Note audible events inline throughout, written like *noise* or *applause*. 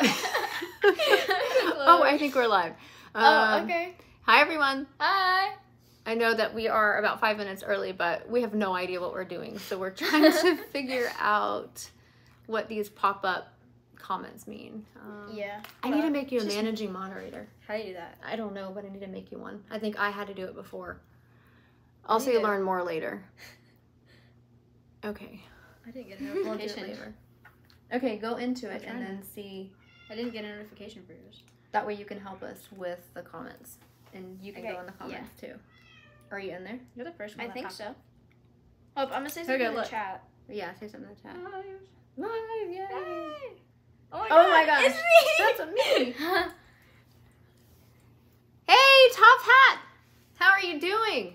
*laughs* oh, I think we're live. oh, Um, okay. Hi, everyone. Hi. I know that we are about five minutes early, but we have no idea what we're doing. So we're trying to *laughs* figure out what these pop up comments mean. Um, Yeah. I need to make you a just- managing moderator. How do you do that? I don't know, but I need to make you one. I think I had to do it before. I'll I say learn more later. *laughs* Okay. I didn't get a it notification. Okay, go into it and then see. I didn't get a notification for yours. That way you can help us with the comments. And you can Okay, go in the yeah. comments too. Are you in there? You're the first one. I think popped so. Oh, I'm gonna say something Okay, in the look. chat. Yeah, say something in the chat. Live. Live, yay! Oh my, Oh my gosh, it's that's me. me. *laughs* Hey, Top Hat! How are you doing?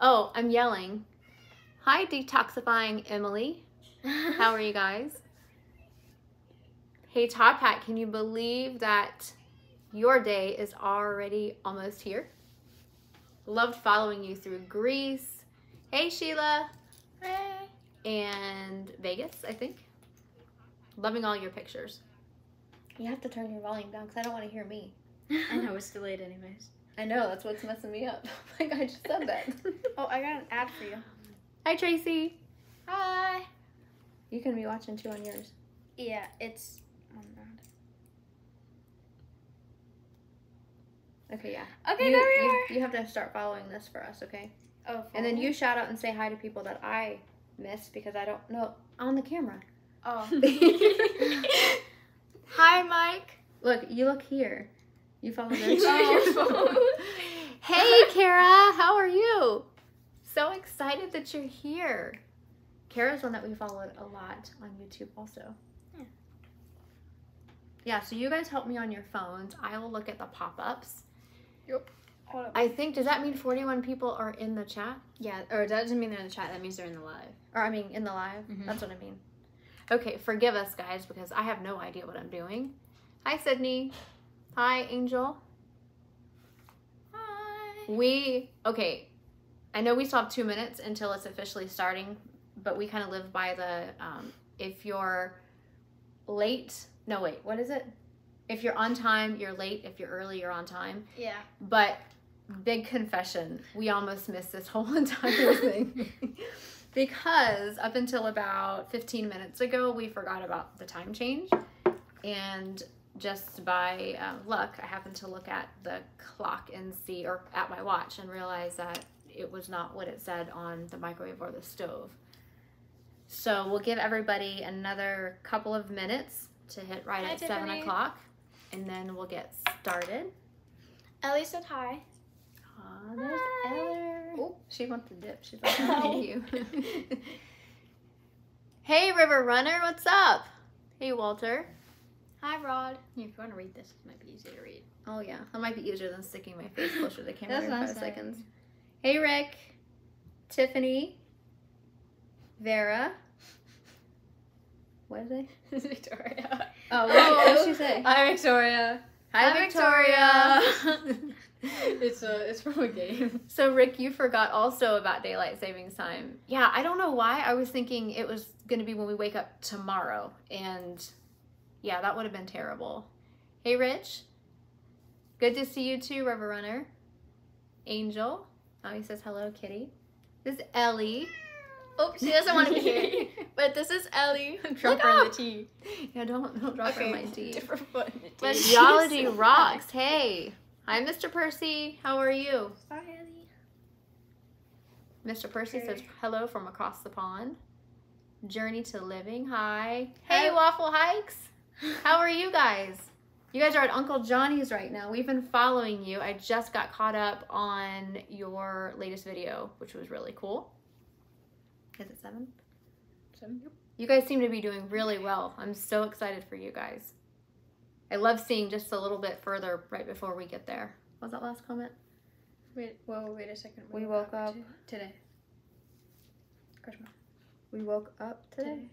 Oh, I'm yelling. Hi, detoxifying Emily. How are you guys? Hey, Top Hat, can you believe that your day is already almost here? Loved following you through Greece. Hey, Sheila. Hey. And Vegas, I think. Loving all your pictures. You have to turn your volume down because I don't want to hear me. *laughs* I know it's delayed anyways. I know, that's what's messing me up. *laughs* like, I just said that. *laughs* Oh, I got an ad for you. Hi, Tracy. Hi. You can be watching too on yours. Yeah, it's. Oh, God. Okay, yeah. Okay, you, there we you, are. You have to start following this for us, okay? Oh, And then follow? you shout out and say hi to people that I missed because I don't know on the camera. Oh. *laughs* *laughs* Hi, Mike. Look, you look here. You follow *laughs* there Oh. hey, Kara, how are you? So excited that you're here. Kara's one that we followed a lot on YouTube, also. Yeah. Yeah, so you guys help me on your phones. I will look at the pop up. I think, does that mean 41 people are in the chat? Yeah, or that doesn't mean they're in the chat. That means they're in the live. Or, I mean, in the live? Mhm. That's what I mean. Okay, forgive us, guys, because I have no idea what I'm doing. Hi, Sydney. Hi, Angel. Hi. We okay. I know we still have two minutes until it's officially starting, but we kind of live by the um, if you're late. No, wait. What is it? If you're on time, you're late. If you're early, you're on time. Yeah. But big confession, we almost missed this whole *laughs* entire thing. *laughs* because up until about 15 minutes ago, we forgot about the time change. And just by uh, luck, I happened to look at the clock and see, or at my watch, and realize that it was not what it said on the microwave or the stove. So we'll give everybody another couple of minutes to hit right Hi, at 7 o'clock, and then we'll get started. Ellie said hi. Aw, there's Hi. Eller. Oh. *laughs* She wants to dip. She's *laughs* like, oh, thank *laughs* you. hey, River Runner, what's up? Hey, Walter. Hi, Rod. If you want to read this, it might be easy to read. Oh, yeah. That might be easier than sticking my face closer to the camera what five saying. seconds. Hey, Rick. Tiffany. Vera. What is it? *laughs* Victoria. Oh, what, did- what did she say? Hi, Victoria. Hi, Hi, Victoria. *laughs* it's a it's from a game. *laughs* So Rick, you forgot also about daylight savings time. Yeah, I don't know why. I was thinking it was going to be when we wake up tomorrow, and yeah, that would have been terrible. Hey, Rich. Good to see you too, River Runner. Angel. Oh, he says hello, Kitty. This is Ellie. Oh, she doesn't want to be here. *laughs* But this is Ellie. *laughs* Trump Look her in the tea. Yeah, don't don't drop her in my tea. Different foot. But Jeez. geology *laughs* rocks. Hey, hi, Mr. Percy. How are you? Hi, Ellie. Mr. Percy says hello from across the pond. Journey to Living. Hi. Hey, Hi. Waffle Hikes. How are you guys? You guys are at Uncle Johnny's right now. We've been following you. I just got caught up on your latest video, which was really cool. Is it seven? Seven. You guys seem to be doing really well. I'm so excited for you guys. I love seeing just a little bit further right before we get there. What was that last comment? Wait, whoa, wait a second. We woke up to- today. We woke up today? Today.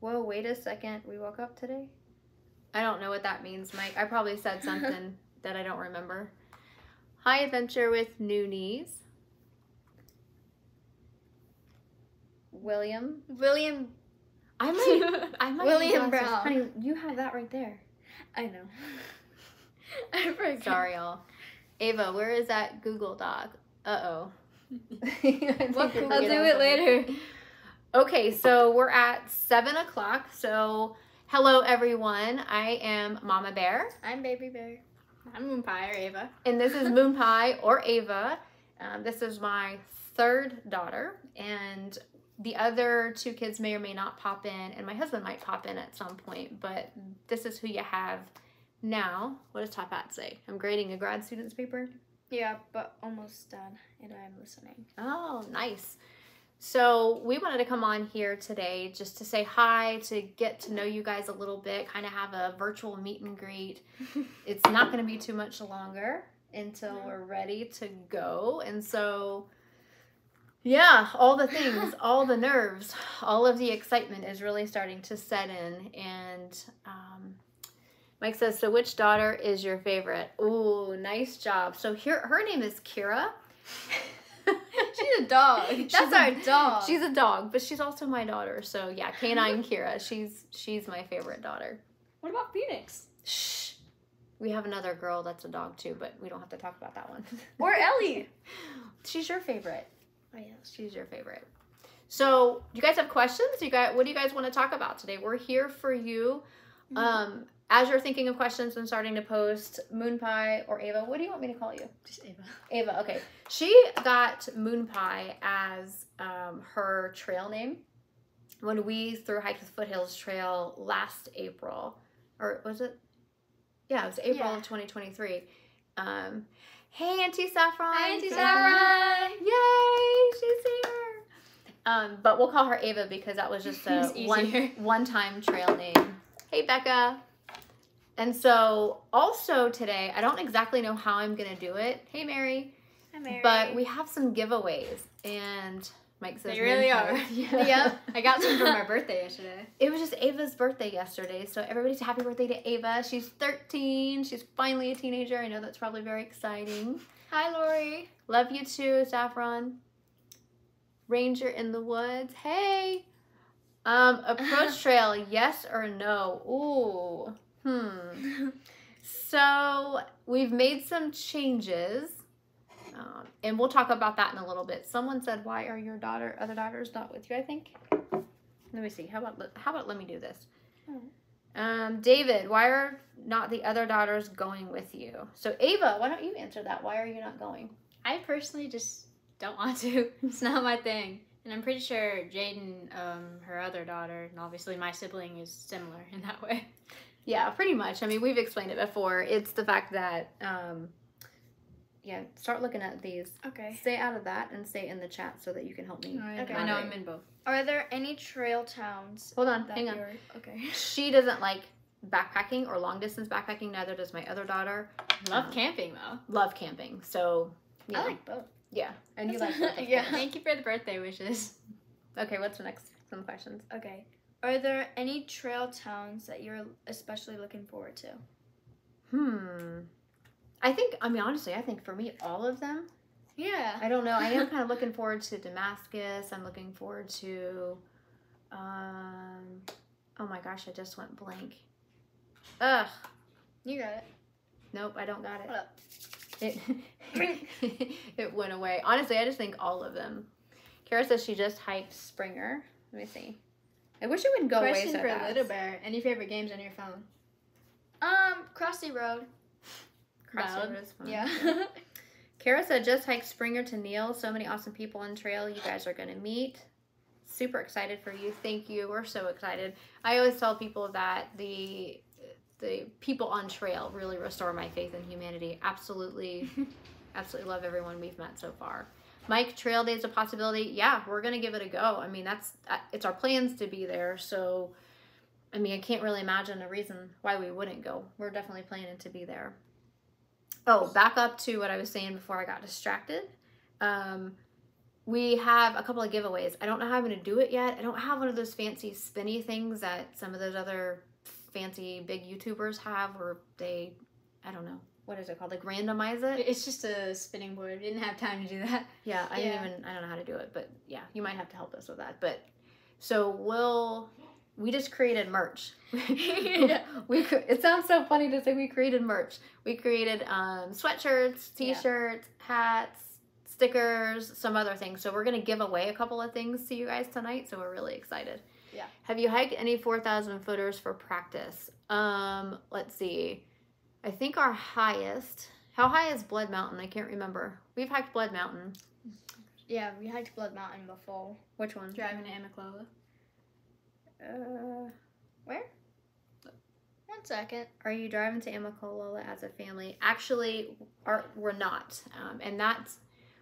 Whoa, wait a second. We woke up today? I don't know what that means, Mike. I probably said *laughs* something that I don't remember. Hi, Adventure with New Knees. William. William I might. *laughs* I might. William. Brown. Honey, you have that right there. I know. *laughs* I forgot. Sorry, y'all. Ava, where is that Google Doc? Uh oh. *laughs* I'll do it later. Okay, so we're at seven o'clock. So, hello everyone. I am Mama Bear, I'm Baby Bear. I'm Moon Pie or Ava. and this is Moon Pie or Ava. Um, this is my third daughter, and the other two kids may or may not pop in, and my husband might pop in at some point. But this is who you have now. What does Top Hat say? I'm grading a grad student's paper. Yeah, but almost done, and I'm listening. Oh, nice. So, we wanted to come on here today just to say hi, to get to know you guys a little bit, kind of have a virtual meet and greet. *laughs* It's not going to be too much longer until we're ready to go. And so, yeah, all the things, *sighs* all the nerves, all of the excitement is really starting to set in. And um, Mike says, So, which daughter is your favorite? Ooh, nice job. So, here, her name is Kira. *laughs* She's a dog. *laughs* She's That's a- our dog. She's a dog, but she's also my daughter. So yeah, canine Kira. She's she's my favorite daughter. What about Phoenix? Shh. We have another girl that's a dog too, but we don't have to talk about that one. or Ellie. *laughs* she's your favorite. Oh yes. She's your favorite. So, you guys have questions? You guys, what do you guys want to talk about today? We're here for you. Um, as you're thinking of questions and starting to post, Moon Pie or Ava, what do you want me to call you? Just Ava. Ava, okay. She got Moon Pie as um, her trail name when we through Hike the Foothills Trail last April. Or was it? Yeah, it was April Yeah. of 2023. Um, hey, Auntie Saffron. Hi, Auntie Saffron. Yay, she's here. Um, but we'll call her Ava because that was just a one easier. *laughs* one time trail name. Hey Becca. And so also today, I don't exactly know how I'm gonna do it. Hey Mary. Hi, Mary. But we have some giveaways and Mike says They really are. *laughs* *laughs* Yeah. Yep. I got some for my *laughs* birthday yesterday. It was just Ava's birthday yesterday, so everybody's happy birthday to Ava. She's 13. She's finally a teenager. I know that's probably very exciting. Hi, Lori. Love you too, Saffron. Ranger in the woods. Hey. Um, approach trail, yes or no? Ooh. Hmm. So we've made some changes. Um, and we'll talk about that in a little bit. Someone said, "Why are your daughter, other daughters, not with you?" I think. Let me see. How about let- how about let me do this? Oh. Um, David, why are not the other daughters going with you? So Ava, why don't you answer that? Why are you not going? I personally just don't want to. *laughs* It's not my thing. And I'm pretty sure Jaden, um, her other daughter, and obviously my sibling is similar *laughs* in that way. Yeah, pretty much. I mean, we've explained it before. It's the fact that, um, yeah, start looking at these. Okay. Stay out of that and stay in the chat so that you can help me. Okay. I know I'm in both. Are there any trail towns Hold on, hang on. okay? *laughs* She doesn't like backpacking or long distance backpacking. Neither does my other daughter. Love Um, camping though. Love camping. So, you I like both. yeah. And you *laughs* like both, yeah. Thank you for the birthday wishes. Okay, what's the next? Some questions. Okay. Are there any trail towns that you're especially looking forward to? Hmm. I think, I mean, honestly, I think for me, all of them. Yeah. I don't know. I am *laughs* kind of looking forward to Damascus. I'm looking forward to, um, oh my gosh, I just went blank. Ugh. You got it. Nope, I don't got it. Hold up. It *laughs* it went away. Honestly, I just think all of them. Kara says she just hiked Springer. Let me see. I wish it wouldn't go away Question so for fast. Little Bear. Any favorite games on your phone? Um, Crossy Road. Is. Yeah. *laughs* Kara said just hiked Springer to Neel. So many awesome people on trail you guys are going to meet. Super excited for you. Thank you. We're so excited. I always tell people that the the people on trail really restore my faith in humanity. Absolutely, *laughs* absolutely love everyone we've met so far. Mike, trail day is a possibility. Yeah, we're gonna give it a go. I mean, that's uh, it's our plans to be there. So, I mean, I can't really imagine a reason why we wouldn't go. We're definitely planning to be there. Oh, back up to what I was saying before I got distracted. Um, we have a couple of giveaways. I don't know how I'm going to do it yet. I don't have one of those fancy spinny things that some of those other fancy big YouTubers have where they, I don't know, what is it called? Like randomize it? It's just a spinning board. Didn't have time to do that. Yeah, I Yeah. didn't even, I don't know how to do it, but yeah, you might have to help us with that. But so we'll, we just created merch. Yeah. *laughs* *laughs* we it sounds so funny to say we created merch. We created um, sweatshirts, t-shirts, hats, stickers, some other things. So we're gonna give away a couple of things to you guys tonight. So we're really excited. Yeah. Have you hiked any four thousand footers for practice? Um, let's see. I think our highest. How high is Blood Mountain? I can't remember. We've hiked Blood Mountain. Yeah, we hiked Blood Mountain before. Which one? Driving to Amicalola. Uh, One second. Are you driving to Amicalola as a family? Actually, are, we're not. Um, and that's,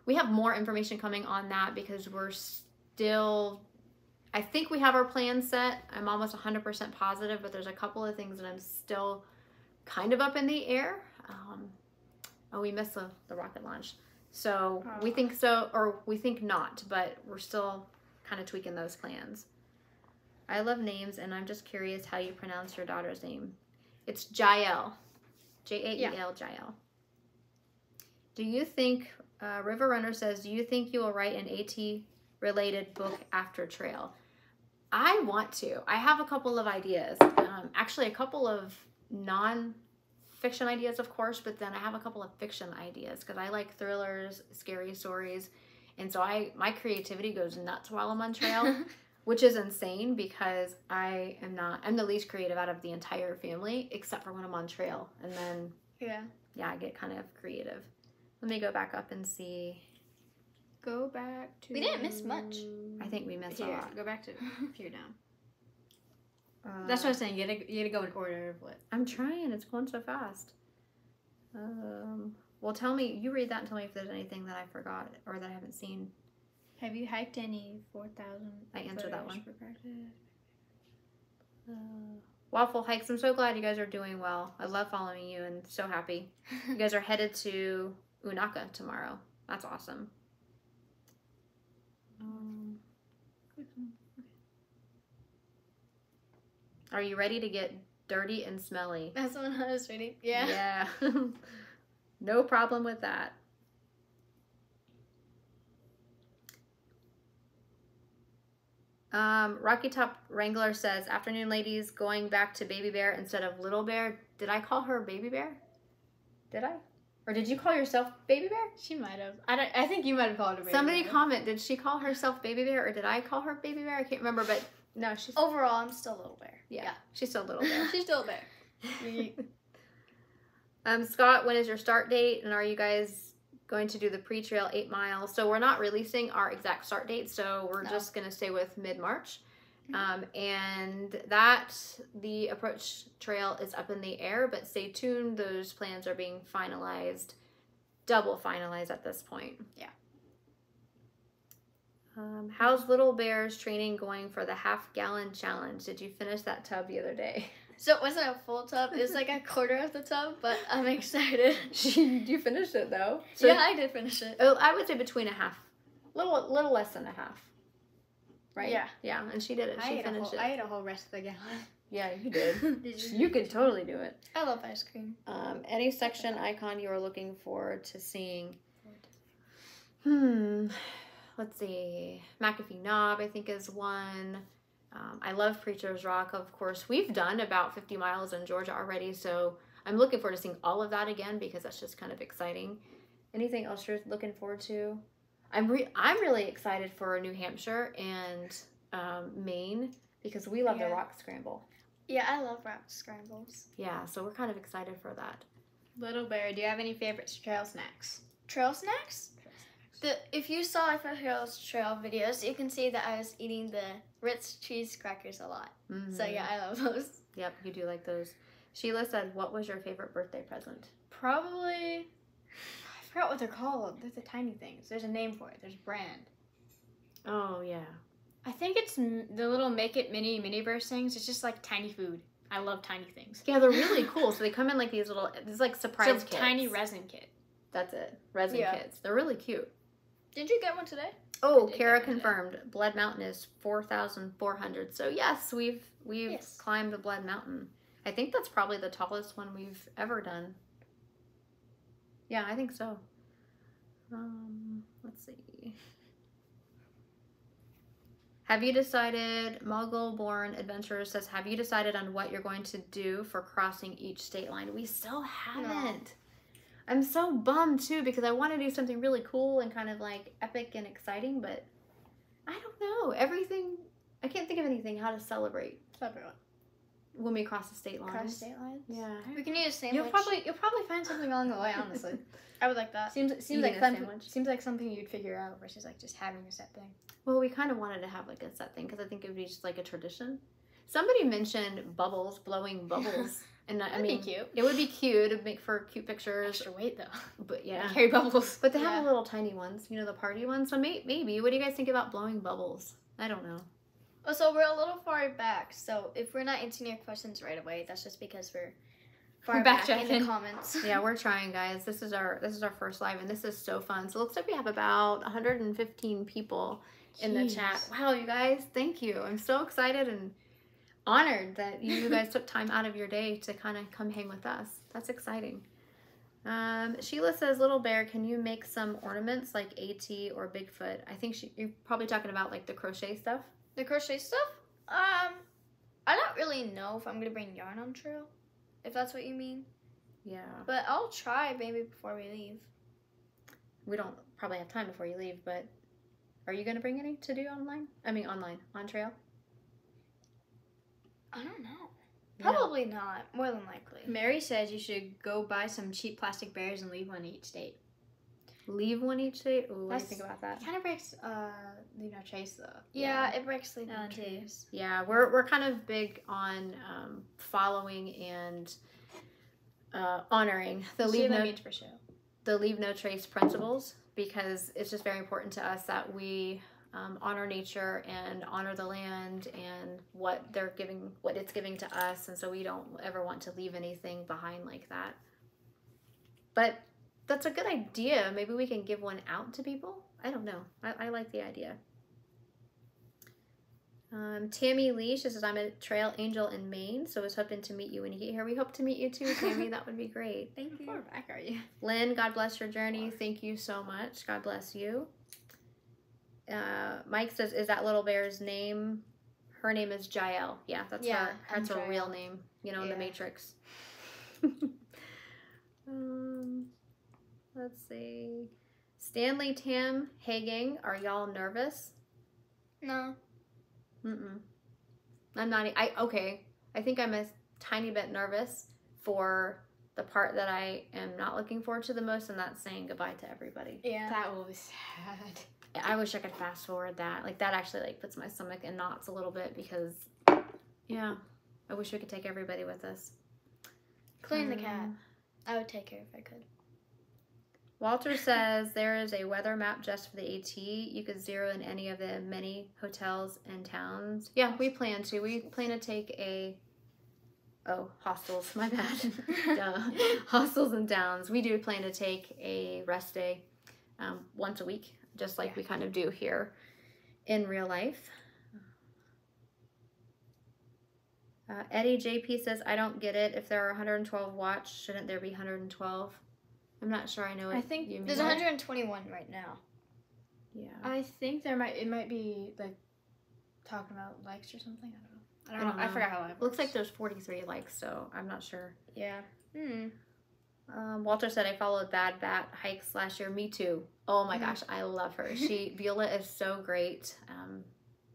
we have more information coming on that because we're still, I think we have our plan set. I'm almost 100% positive, but there's a couple of things that I'm still kind of up in the air. Um, oh, we missed the, the rocket launch. So we Oh. think so, or we think not, but we're still kind of tweaking those plans. I love names, and I'm just curious how you pronounce your daughter's name. It's Jael. J A E L, Jael. Do you think, uh, River Runner says, do you think you will write an AT related book after trail? I want to. I have a couple of ideas. Um, actually, a couple of non fiction ideas, of course, but then I have a couple of fiction ideas because I like thrillers, scary stories. And so I my creativity goes nuts while I'm on trail *laughs* which is insane because I am not I'm the least creative out of the entire family except for when I'm on trail and then yeah. yeah I get kind of creative. Let me go back up and see. Go back to. We didn't miss much. I think we missed a lot. go back to *laughs* here down. Uh, That's what I'm saying. You gotta, you gotta go in order of what. I'm trying. It's going so fast. Um, well, tell me. You read that and tell me if there's anything that I forgot or that I haven't seen. Have you hiked any 4,000? I answered that one. Uh, Waffle hikes. I'm so glad you guys are doing well. I love following you and so happy. You guys are *laughs* headed to Unaka tomorrow. That's awesome. Um, are you ready to get dirty and smelly? That's the one I was ready. Yeah. Yeah. *laughs* no problem with that. Um, Rocky Top Wrangler says, "Afternoon, ladies. Going back to Baby Bear instead of Little Bear. Did I call her Baby Bear? Did I? Or did you call yourself Baby Bear? She might have. I don't. I think you might have called her. Baby Somebody Bear. comment. Did she call herself Baby Bear or did I call her Baby Bear? I can't remember, but no, she's Overall, I'm still a little bear. yeah, she's still Little Bear. *laughs* She's still a bear. *laughs* Um, Scott, when is your start date? And are you guys going to do the pre trail eight miles? So we're not releasing our exact start date, so we're No. just going to stay with mid March. Um, and that the approach trail is up in the air, but stay tuned. Those plans are being finalized, double finalized at this point. Yeah. Um, how's Little Bear's training going for the half gallon challenge? Did you finish that tub the other day? *laughs* So it wasn't a full tub. It was like a quarter of the tub, but I'm excited. *laughs* you finished it though. So yeah, I did finish it. Oh, I would say between a half, little, little less than a half. Right. Yeah. Yeah, and she did it. I She ate, a finished whole, it. I ate a whole rest of the gallon. *laughs* yeah, you did. *laughs* Did you? you could totally do it. I love ice cream. Um, any section icon you are looking forward to seeing? Hmm. Let's see. McAfee Knob, I think, is one. Um, I love Preacher's Rock, of course. We've done about 50 miles in Georgia already, so I'm looking forward to seeing all of that again because that's just kind of exciting. Anything else you're looking forward to? I'm re- I'm really excited for New Hampshire and um, Maine because we love Yeah. the rock scramble. Yeah, I love rock scrambles. Yeah, so we're kind of excited for that. Little Bear, do you have any favorite trail snacks? Trail snacks? The if you saw our Hills Trail videos, you can see that I was eating the Ritz cheese crackers a lot. So Mhm. yeah, I love those. Yep, you do like those. Sheila said, "What was your favorite birthday present?" Probably. I forgot what they're called. They're the tiny things. There's a name for it. There's a brand. Oh yeah, I think it's the little Make It Mini mini Miniverse things. It's just like tiny food. I love tiny things. yeah, they're really *laughs* cool. So they come in like these little, it's like surprise so kits. tiny resin kit. That's it, resin Yeah. kits. They're really cute. Did you get one today? Oh, Kara today. confirmed. Blood Mountain is four thousand four hundred. So yes, we've we've Yes. climbed the Blood Mountain. I think that's probably the tallest one we've ever done. Yeah, I think so. Um, let's see. Have you decided, Muggle Born Adventurers says, have you decided on what you're going to do for crossing each state line? We still haven't. I'm so bummed too because I want to do something really cool and kind of like epic and exciting, but I don't know. Everything, I can't think of anything how to celebrate Everyone. when we cross the state line. Cross state lines. Yeah. We can eat a sandwich. You'll probably you'll probably find something along the way. Honestly, *laughs* I would like that. seems seems Eating like some, sandwich. seems like something you'd figure out versus like just having a set thing. Well, we kind of wanted to have like a set thing because I think it would be just like a tradition. Somebody mentioned bubbles, blowing bubbles. *laughs* And I That'd mean, be cute. it would be cute. It'd make for cute pictures. Extra weight though. But yeah. *laughs* Carry bubbles. But they have Yeah. the little tiny ones, you know, the party ones. So may- maybe. What do you guys think about blowing bubbles? I don't know. Oh, so we're a little far back. So if we're not answering your questions right away, that's just because we're far We're back in the comments. Yeah, we're *laughs* trying, guys. This is our this is our first live, and this is so fun. So it looks like we have about 115 people in the chat. Wow, you guys, thank you. I'm so excited and honored that you guys took time out of your day to kind of come hang with us. That's exciting. Um, Sheila says, "Little bear, can you make some ornaments like AT or Bigfoot?" I think she, you're probably talking about like the crochet stuff. The crochet stuff? Um, I don't really know if I'm gonna bring yarn on trail, if that's what you mean. Yeah, But I'll try maybe before we leave. we don't probably have time before you leave, but are you going to bring any to do online? I mean, online on trail. I don't know. Yeah. Probably not. More than likely. Mary says you should go buy some cheap plastic bears and leave one each state. Leave one each day. Ooh, what do you think about that? It kind of breaks uh leave no trace though. Yeah, it breaks leave no, on too. trees. Yeah, we're we're kind of big on um, following and uh, honoring the leave no means for show. the leave no trace principles because it's just very important to us that we um, honor nature and honor the land and what they're giving what it's giving to us and so we don't ever want to leave anything behind like that but that's a good idea maybe we can give one out to people i don't know i, I like the idea um, Tammy Lee, she says, I'm a trail angel in Maine, so I was hoping to meet you when you get here. We hope to meet you too, Tammy. that would be great. *laughs* Thank How far back are you? Lynn, God bless your journey. Thank you so much. God bless you. Uh, Mike says, "Is that little bear's name? Her name is Jael. Yeah, that's Yeah, her. That's I'm her real name. You know, in the Matrix." *laughs* um, let's see. Stanley, Tam, Hagang, are y'all nervous? No. Mm-mm. I'm not. e- I okay. I think I'm a tiny bit nervous for the part that I am not looking forward to the most, and that's saying goodbye to everybody. Yeah. That will be sad. *laughs* I wish I could fast forward that. Like that actually like puts my stomach in knots a little bit because, yeah, I wish we could take everybody with us. Including the cat. Um, I would take her if I could. Walter says there is a weather map just for the AT. You could zero in any of the many hotels and towns. Yeah, we plan to. We plan to take a. Oh, hostels. My bad. *laughs* Duh. *laughs* Hostels and towns. We do plan to take a rest day um, once a week, just like we kind of do here in real life. Uh, Eddie JP says, I don't get it. If there are 112 watch, shouldn't there be 112? I'm not sure I know I think. There's 121 right now. Yeah. I think there might it might be like talking about likes or something. I don't know. I don't, I don't know. I forgot how that Looks like there's 43 likes, so I'm not sure. Yeah. Hmm. Um, Walter said I followed Bad Bat hikes last year. Me too. Oh my Mhm. gosh, I love her. *laughs* She Viola is so great. Um,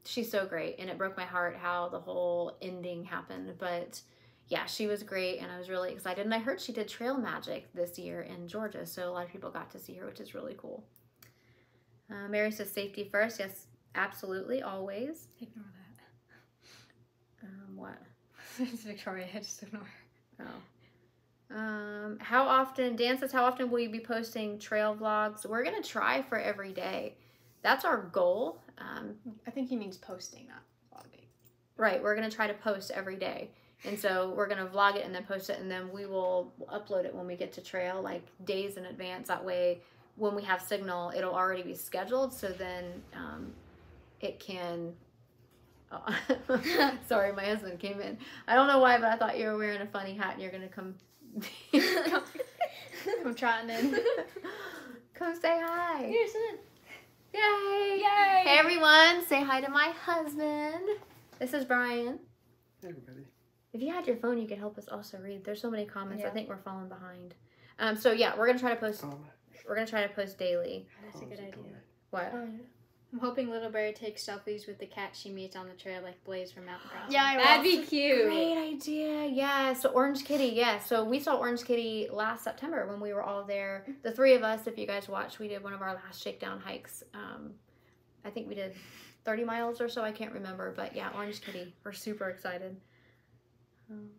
she's so great, and it broke my heart how the whole ending happened. But yeah, she was great, and I was really excited. And I heard she did Trail Magic this year in Georgia, so a lot of people got to see her, which is really cool. Uh, Mary says safety first. Yes, absolutely, always. Ignore Um, what? it's *laughs* Victoria. I Just ignore. Oh. Um, how often, Dan says, how often will you be posting trail vlogs? We're going to try for every day. That's our goal. Um, I think he means posting, not vlogging. right. We're going to try to post every day. And so we're going to vlog it and then post it, and then we will upload it when we get to trail, like days in advance. That way, when we have signal, it'll already be scheduled. So then um, it can. *laughs* Oh. *laughs* Sorry, my husband came in. I don't know why, but I thought you were wearing a funny hat and you're going to come. *laughs* I'm trying in. *laughs* Come say hi. Here's it. Yay! Yay! Hey everyone, say hi to my husband. This is Brian. Hey, everybody. If you had your phone, you could help us also read. There's so many comments. I think we're falling behind. Um, so yeah, we're gonna try to post. Um, We're gonna try to post daily. That's a good idea. What? Oh, yeah. I'm hoping Little Bear takes selfies with the cat she meets on the trail, like Blaze from Mountain Crossing. Yeah, I that'd will. be cute. Great idea. Yeah. So Orange Kitty. Yeah. So we saw Orange Kitty last September when we were all there. The three of us. If you guys watched, we did one of our last shakedown hikes. Um, I think we did 30 miles or so. I can't remember, but yeah, Orange Kitty. We're super excited. Um,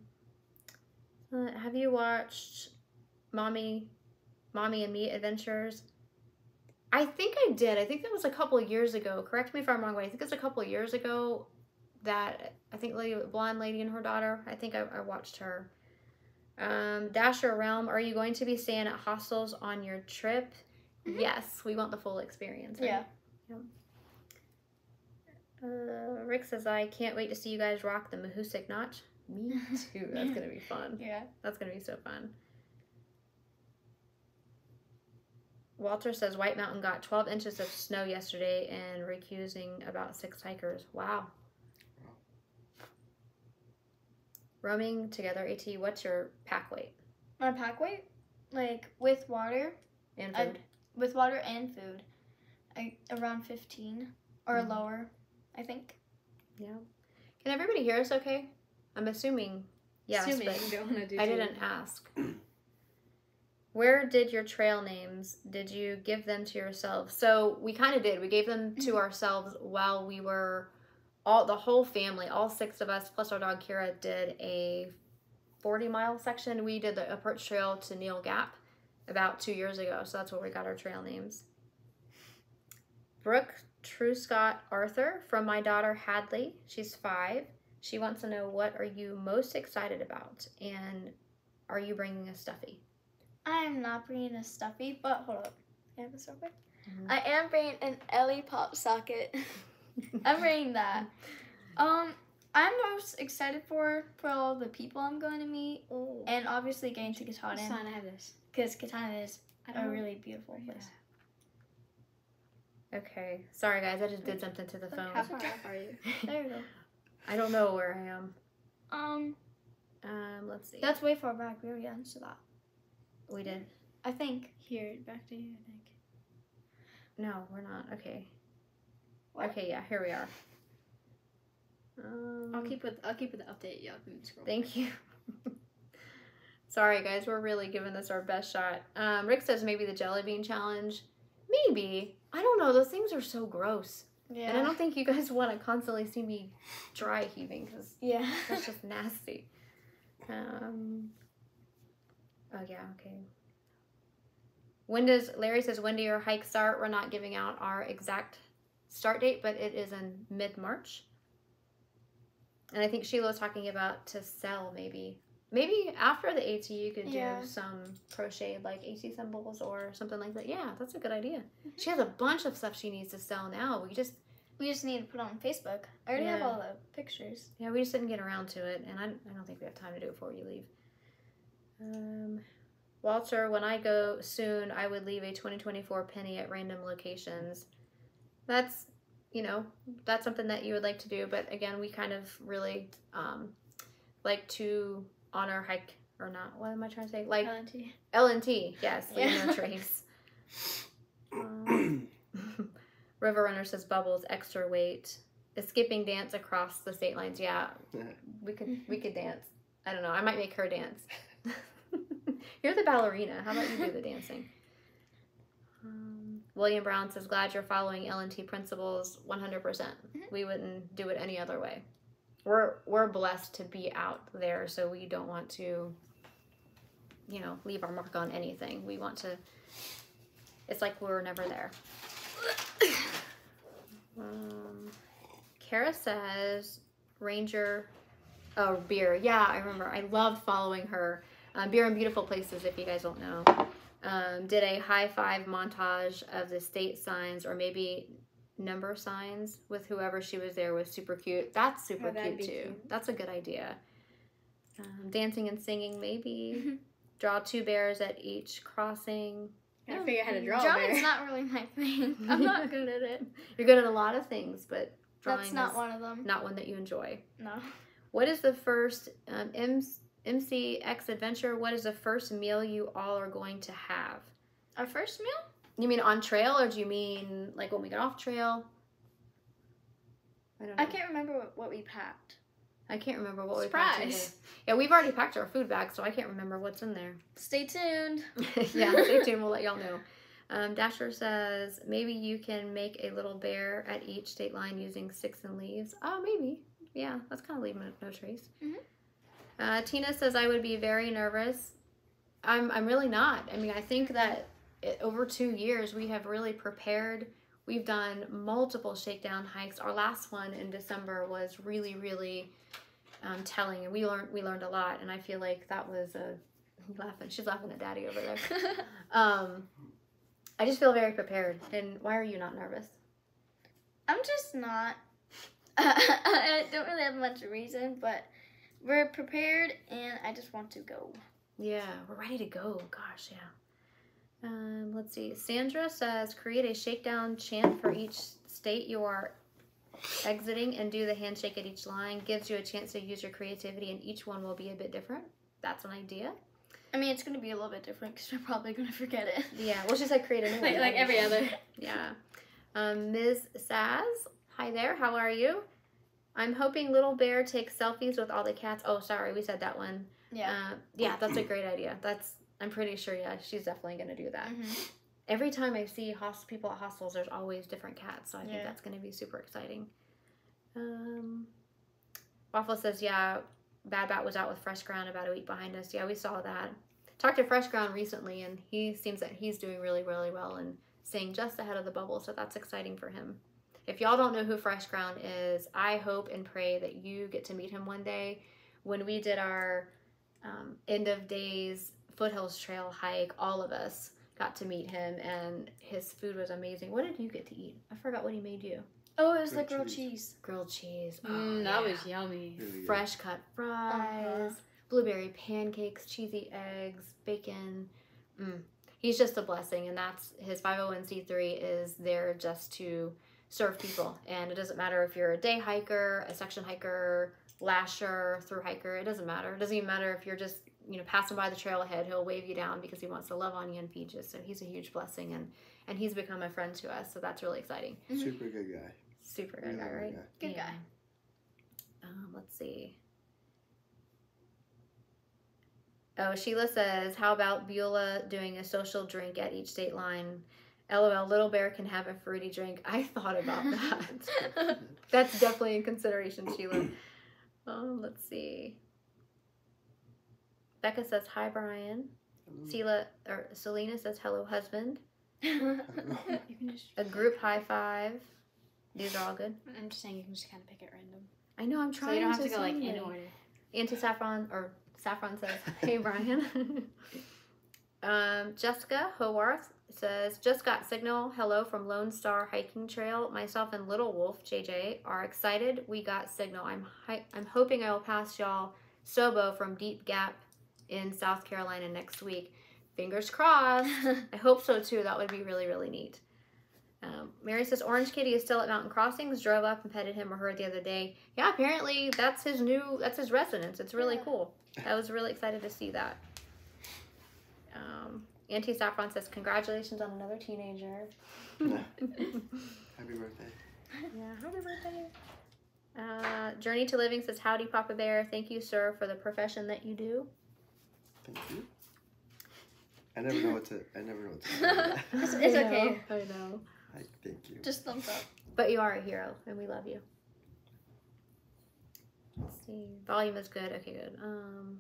uh, have you watched Mommy, Mommy and Me Adventures? I think I did. I think that was a couple of years ago. Correct me if I'm wrong, but I think it's a couple of years ago that I think lady blonde lady and her daughter. I think I, I watched her. Um, Dasher Realm, are you going to be staying at hostels on your trip? Mhm. Yes, we want the full experience. Right? Yeah. Uh, Rick says I can't wait to see you guys rock the Mahoosuc Notch. Me *laughs* too. That's gonna be fun. Yeah. That's gonna be so fun. Walter says White Mountain got 12 inches of snow yesterday and recusing about six hikers. Wow. Roaming together, AT, what's your pack weight My pack weight, like with water, and I- food? with water and food, I, around 15 or Mhm. lower, I think. yeah. Can everybody hear us okay? I'm assuming yes, Assuming but don't do I didn't ask. *clears throat* Where did your trail names? Did you give them to yourself? So we kind of did. We gave them to mm-hmm. ourselves while we were all the whole family, all six of us plus our dog Kira did a 40 mile section. We did the approach trail to Neel Gap about two years ago. So that's where we got our trail names. Brooke Truscott Arthur from my daughter Hadley. She's five. She wants to know what are you most excited about and are you bringing a stuffy? I am not bringing a stuffy, but hold up. Can I have this real quick? Mhm. I am bringing an Ellie pop socket. *laughs* I'm bringing that. *laughs* Um, I'm most excited for for all the people I'm going to meet, and obviously getting to Katahdin Son, I have this. because Katahdin is a really beautiful Yeah. place. Okay. Sorry guys, I just did something to the phone. How far off are you? *laughs* There you go. I don't know where I am. Um, Um, let's see. that's way far back. We already answered that. We did. I think. Here, back to you, I think. No, we're not. Okay. What? Okay, yeah, here we are. Um, I'll keep with I'll keep with the update. Y'all can scroll. Thank you. *laughs* Sorry, guys, we're really giving this our best shot. Um, Rick says maybe the jelly bean challenge. Maybe. I don't know. Those things are so gross. Yeah. And I don't think you guys *laughs* want to constantly see me dry heaving because Yeah. that's just nasty. *laughs* Um, oh, yeah, okay. When does, Larry says, when do your hikes start? We're not giving out our exact start date, but it is in mid March. And I think Sheila was talking about to sell maybe. Maybe after the AT, you could Yeah. do some crocheted like AT symbols or something like that. Yeah, that's a good idea. She has a bunch of stuff she needs to sell now. We just We just need to put it on Facebook. I already have all the pictures. Yeah, we just didn't get around to it, and I, I don't think we have time to do it before you leave. Um, Walter, when I go soon, I would leave a 2024 penny at random locations. That's, you know, that's something that you would like to do, but again, we kind of really um, like to honor hike or not. What am I trying to say? Like LNT. LNT, yes, leave Yeah. no *laughs* trace. Um, *laughs* River Runner says bubbles, extra weight. Escaping dance across the state lines. Yeah, Yeah. we could we could dance. I don't know. I might make her dance. *laughs* you're the ballerina. How about you do the dancing? Um, William Brown says, "Glad you're following LNT principles 100. percent We wouldn't do it any other way. We're we're blessed to be out there, so we don't want to, you know, leave our mark on anything. We want to. It's like we were never there." *coughs* Um, Kara says Ranger, oh beer. Yeah, I remember. I loved following her. Um, beer and beautiful places. If you guys don't know, um, did a high five montage of the state signs or maybe number signs with whoever she was there was super cute. That's super Oh, cute too. cute. That's a good idea. Um, dancing and singing maybe. Draw two bears at each crossing. Gotta figure out how to draw a Drawing's not really my thing. *laughs* I'm not good at it. You're good at a lot of things, but drawing That's not one of them. not one that you enjoy. No. What is the first um, MCX adventure? What is the first meal you all are going to have? Our first meal? You mean on trail, or do you mean like when we get off trail? I don't know. I can't remember what, what we packed. I can't remember what we packed. Surprise. Yeah, we've already packed our food bag, so I can't remember what's in there. Stay tuned. *laughs* yeah, stay tuned. We'll let y'all know. Um, Dasher says maybe you can make a little bear at each state line using sticks and leaves. Oh, maybe. Yeah, that's kind of leaving no, trace. Mhm. Uh, Tina says I would be very nervous. I'm. I'm really not. I mean, I think that it, over two years we have really prepared. We've done multiple shakedown hikes. Our last one in December was really, really um, telling, and we learned we learned a lot. And I feel like that was a laughing. She's laughing at Daddy over there. *laughs* Um, I just feel very prepared. And why are you not nervous? I'm just not. I don't really have much reason, but we're prepared and I just want to go. Yeah, we're ready to go. Gosh, yeah. Um, let's see. Sandra says create a shakedown chant for each state you are exiting and do the handshake at each line. Gives you a chance to use your creativity, and each one will be a bit different. That's an idea. I mean, it's going to be a little bit different because we're probably going to forget it. Yeah, well, she said create a new one. *laughs* Like, like every other. Yeah. Um, Ms. Saz, hi there. How are you? I'm hoping Little Bear takes selfies with all the cats. Oh, sorry, we said that one. Yeah. Uh, yeah, that's a great idea. That's I'm pretty sure. Yeah, she's definitely gonna do that. Mhm. Every time I see host- people at hostels, there's always different cats, so I think that's gonna be super exciting. Um, Waffle says, yeah, Bad Bat was out with Fresh Ground about a week behind us. Yeah, we saw that. Talked to Fresh Ground recently, and he seems that he's doing really, really well and staying just ahead of the bubble, so that's exciting for him. If y'all don't know who Fresh Ground is, I hope and pray that you get to meet him one day. When we did our um, end of days foothills trail hike, all of us got to meet him, and his food was amazing. What did you get to eat? I forgot what he made you. Oh, it was Grilled the grilled cheese. cheese. Grilled cheese. Oh, Mm, that yeah. was yummy. Really good. fresh cut fries, Uh-huh. blueberry pancakes, cheesy eggs, bacon. Mm. He's just a blessing, and that's his 501c3 is there just to serve people. And it doesn't matter if you're a day hiker, a section hiker, lasher, through hiker, it doesn't matter. It doesn't even matter if you're just, you know, passing by the trailhead, he'll wave you down because he wants to love on you and feed you. So he's a huge blessing and and he's become a friend to us, so that's really exciting. Mhm. Super good guy. Super good Really guy, good right? guy. Good guy. Um, let's see. Oh, Sheila says, "How about Beulah doing a social drink at each state line?" LOL, Little Bear can have a fruity drink. I thought about *laughs* that. *laughs* That's definitely in consideration, Sheila. Um, let's see. Becca says, "Hi, Brian." Sheila or Selena says, "Hello, husband." *laughs* You can just. A group high five. These are all good. I'm just saying you can just kind of pick it random. I know. I'm trying So you don't have to go like in it. order. Auntie Saffron or Saffron says, "Hey Brian." um, Jessica Says, "Just got signal. Hello from Lone Star Hiking Trail. Myself and Little Wolf JJ are excited. We got signal. I'm I'm hoping I will pass y'all Sobo from Deep Gap in South Carolina next week. Fingers crossed. *laughs* I hope so too. That would be really really neat." Um, Mary says Orange Kitty is still at Mountain Crossings. Drove up and petted him or her the other day. Yeah, apparently that's his new that's his residence. It's really Yeah. cool. I was really excited to see that. Um, Auntie Saffron says congratulations on another teenager. Yeah. Happy birthday. Yeah, happy birthday. Uh, Journey to Living says howdy Papa Bear. Thank you, sir, for the profession that you do. Thank you. I never know what to. I never know what to. say. *laughs* It's- it's I okay. know, I know. I thank you. Just thumbs up. But you are a hero, and we love you. Let's see. Volume is good. Okay, good. Um,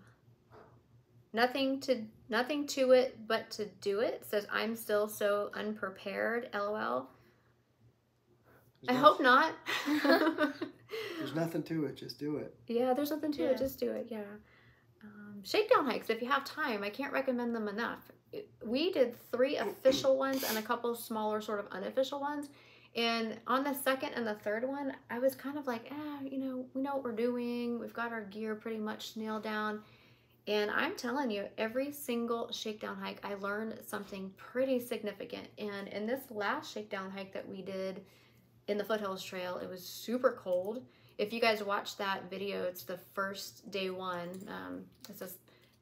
nothing to nothing to it but to do it. Says I'm still so unprepared. LOL. I There's hope not. *laughs* There's nothing to it. Just do it. yeah, there's nothing to Yeah. it. Just do it. Yeah. Um, shakedown hikes. If you have time, I can't recommend them enough. We did three official ones and a couple smaller, sort of unofficial ones. And on the second and the third one, I was kind of like, ah, you know, we know what we're doing. We've got our gear pretty much nailed down. And I'm telling you, every single shakedown hike, I learned something pretty significant. And in this last shakedown hike that we did in the Foothills Trail, it was super cold. If you guys watch that video, it's the first day one. Um, it says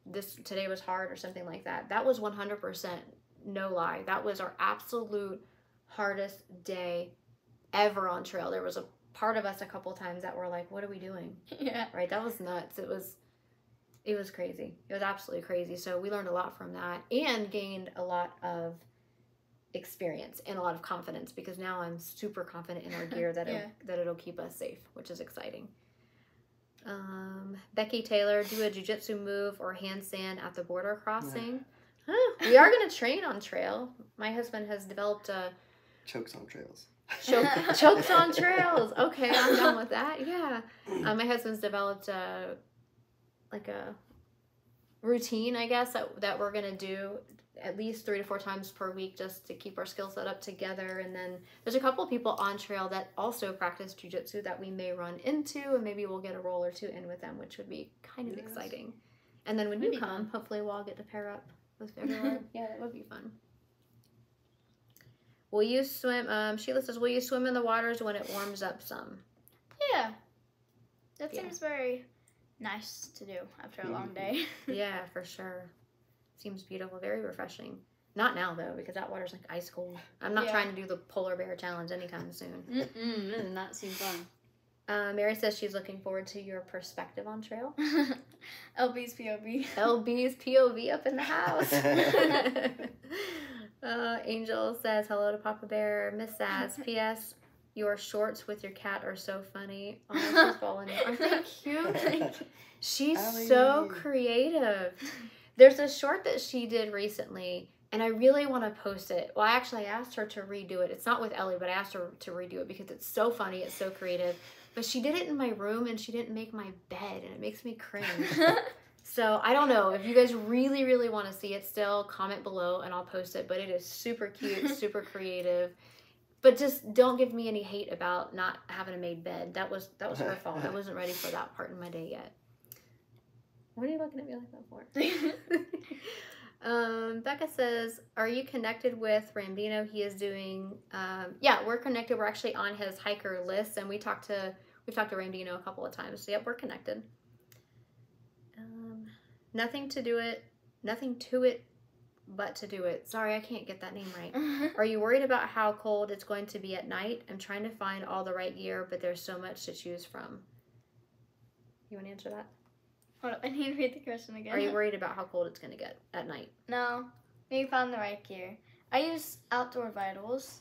this today was hard or something like that. That was 100% no lie. That was our absolute hardest day ever on trail. There was a part of us a couple times that were like, "What are we doing?" *laughs* Yeah. Right? That was nuts. It was it was crazy. It was absolutely crazy. So we learned a lot from that and gained a lot of experience and a lot of confidence because now I'm super confident in our *laughs* gear that Yeah. it'll, that it'll keep us safe, which is exciting. Um, Becky Taylor, do a jujitsu move or handstand at the border crossing. Huh, we are going to train on trail. My husband has developed a Chokes on trails. choke, *laughs* chokes on trails. Okay, I'm done with that. Yeah, *clears throat* uh, my husband's developed a like a routine, I guess that that we're gonna do at least three to four times per week just to keep our skill set up together. And then there's a couple people on trail that also practice jujitsu that we may run into, and maybe we'll get a roll or two in with them, which would be kind of Yes. exciting. And then when That'd you come, fun. hopefully we'll all get to pair up with *laughs* everyone. yeah, that would be fun. *laughs* Will you swim? Um, Sheila says, "Will you swim in the waters when it warms up some?" Yeah. That Yeah. seems very nice to do after a long day. *laughs* yeah, for sure. Seems beautiful, very refreshing. Not now though, because that water's like ice cold. I'm not Yeah. trying to do the polar bear challenge anytime soon. Mm-mm, that does not seem fun. Uh, Mary says she's looking forward to your perspective on trail. *laughs* LB's POV. LB's POV up in the house. *laughs* uh, Angel says hello to Papa Bear. Miss Sass. P.S. Your shorts with your cat are so funny. *laughs* Oh, she's falling. Aren't they cute? She's so creative. *laughs* There's a short that she did recently, and I really want to post it. Well, I actually asked her to redo it. It's not with Ellie, but I asked her to redo it because it's so funny. It's so creative. But she did it in my room, and she didn't make my bed, and it makes me cringe. *laughs* So I don't know if you guys really, really want to see it. Still, comment below and I'll post it. But it is super cute, super creative. But just don't give me any hate about not having a made bed. That was that was her *laughs* fault. I wasn't ready for that part in my day yet. What are you looking at me like that for? *laughs* um, Becca says, "Are you connected with Rambino? He is doing. Um, yeah, we're connected. We're actually on his hiker list, and we talked to we've talked to Rambino a couple of times. So yep, we're connected. Um, nothing to do it, nothing to it, but to do it. Sorry, I can't get that name right. *laughs* Are you worried about how cold it's going to be at night? I'm trying to find all the right gear, but there's so much to choose from. You want to answer that? Hold on, I need to read the question again. Are you *laughs* worried about how cold it's going to get at night? No, we found the right gear. I use Outdoor Vitals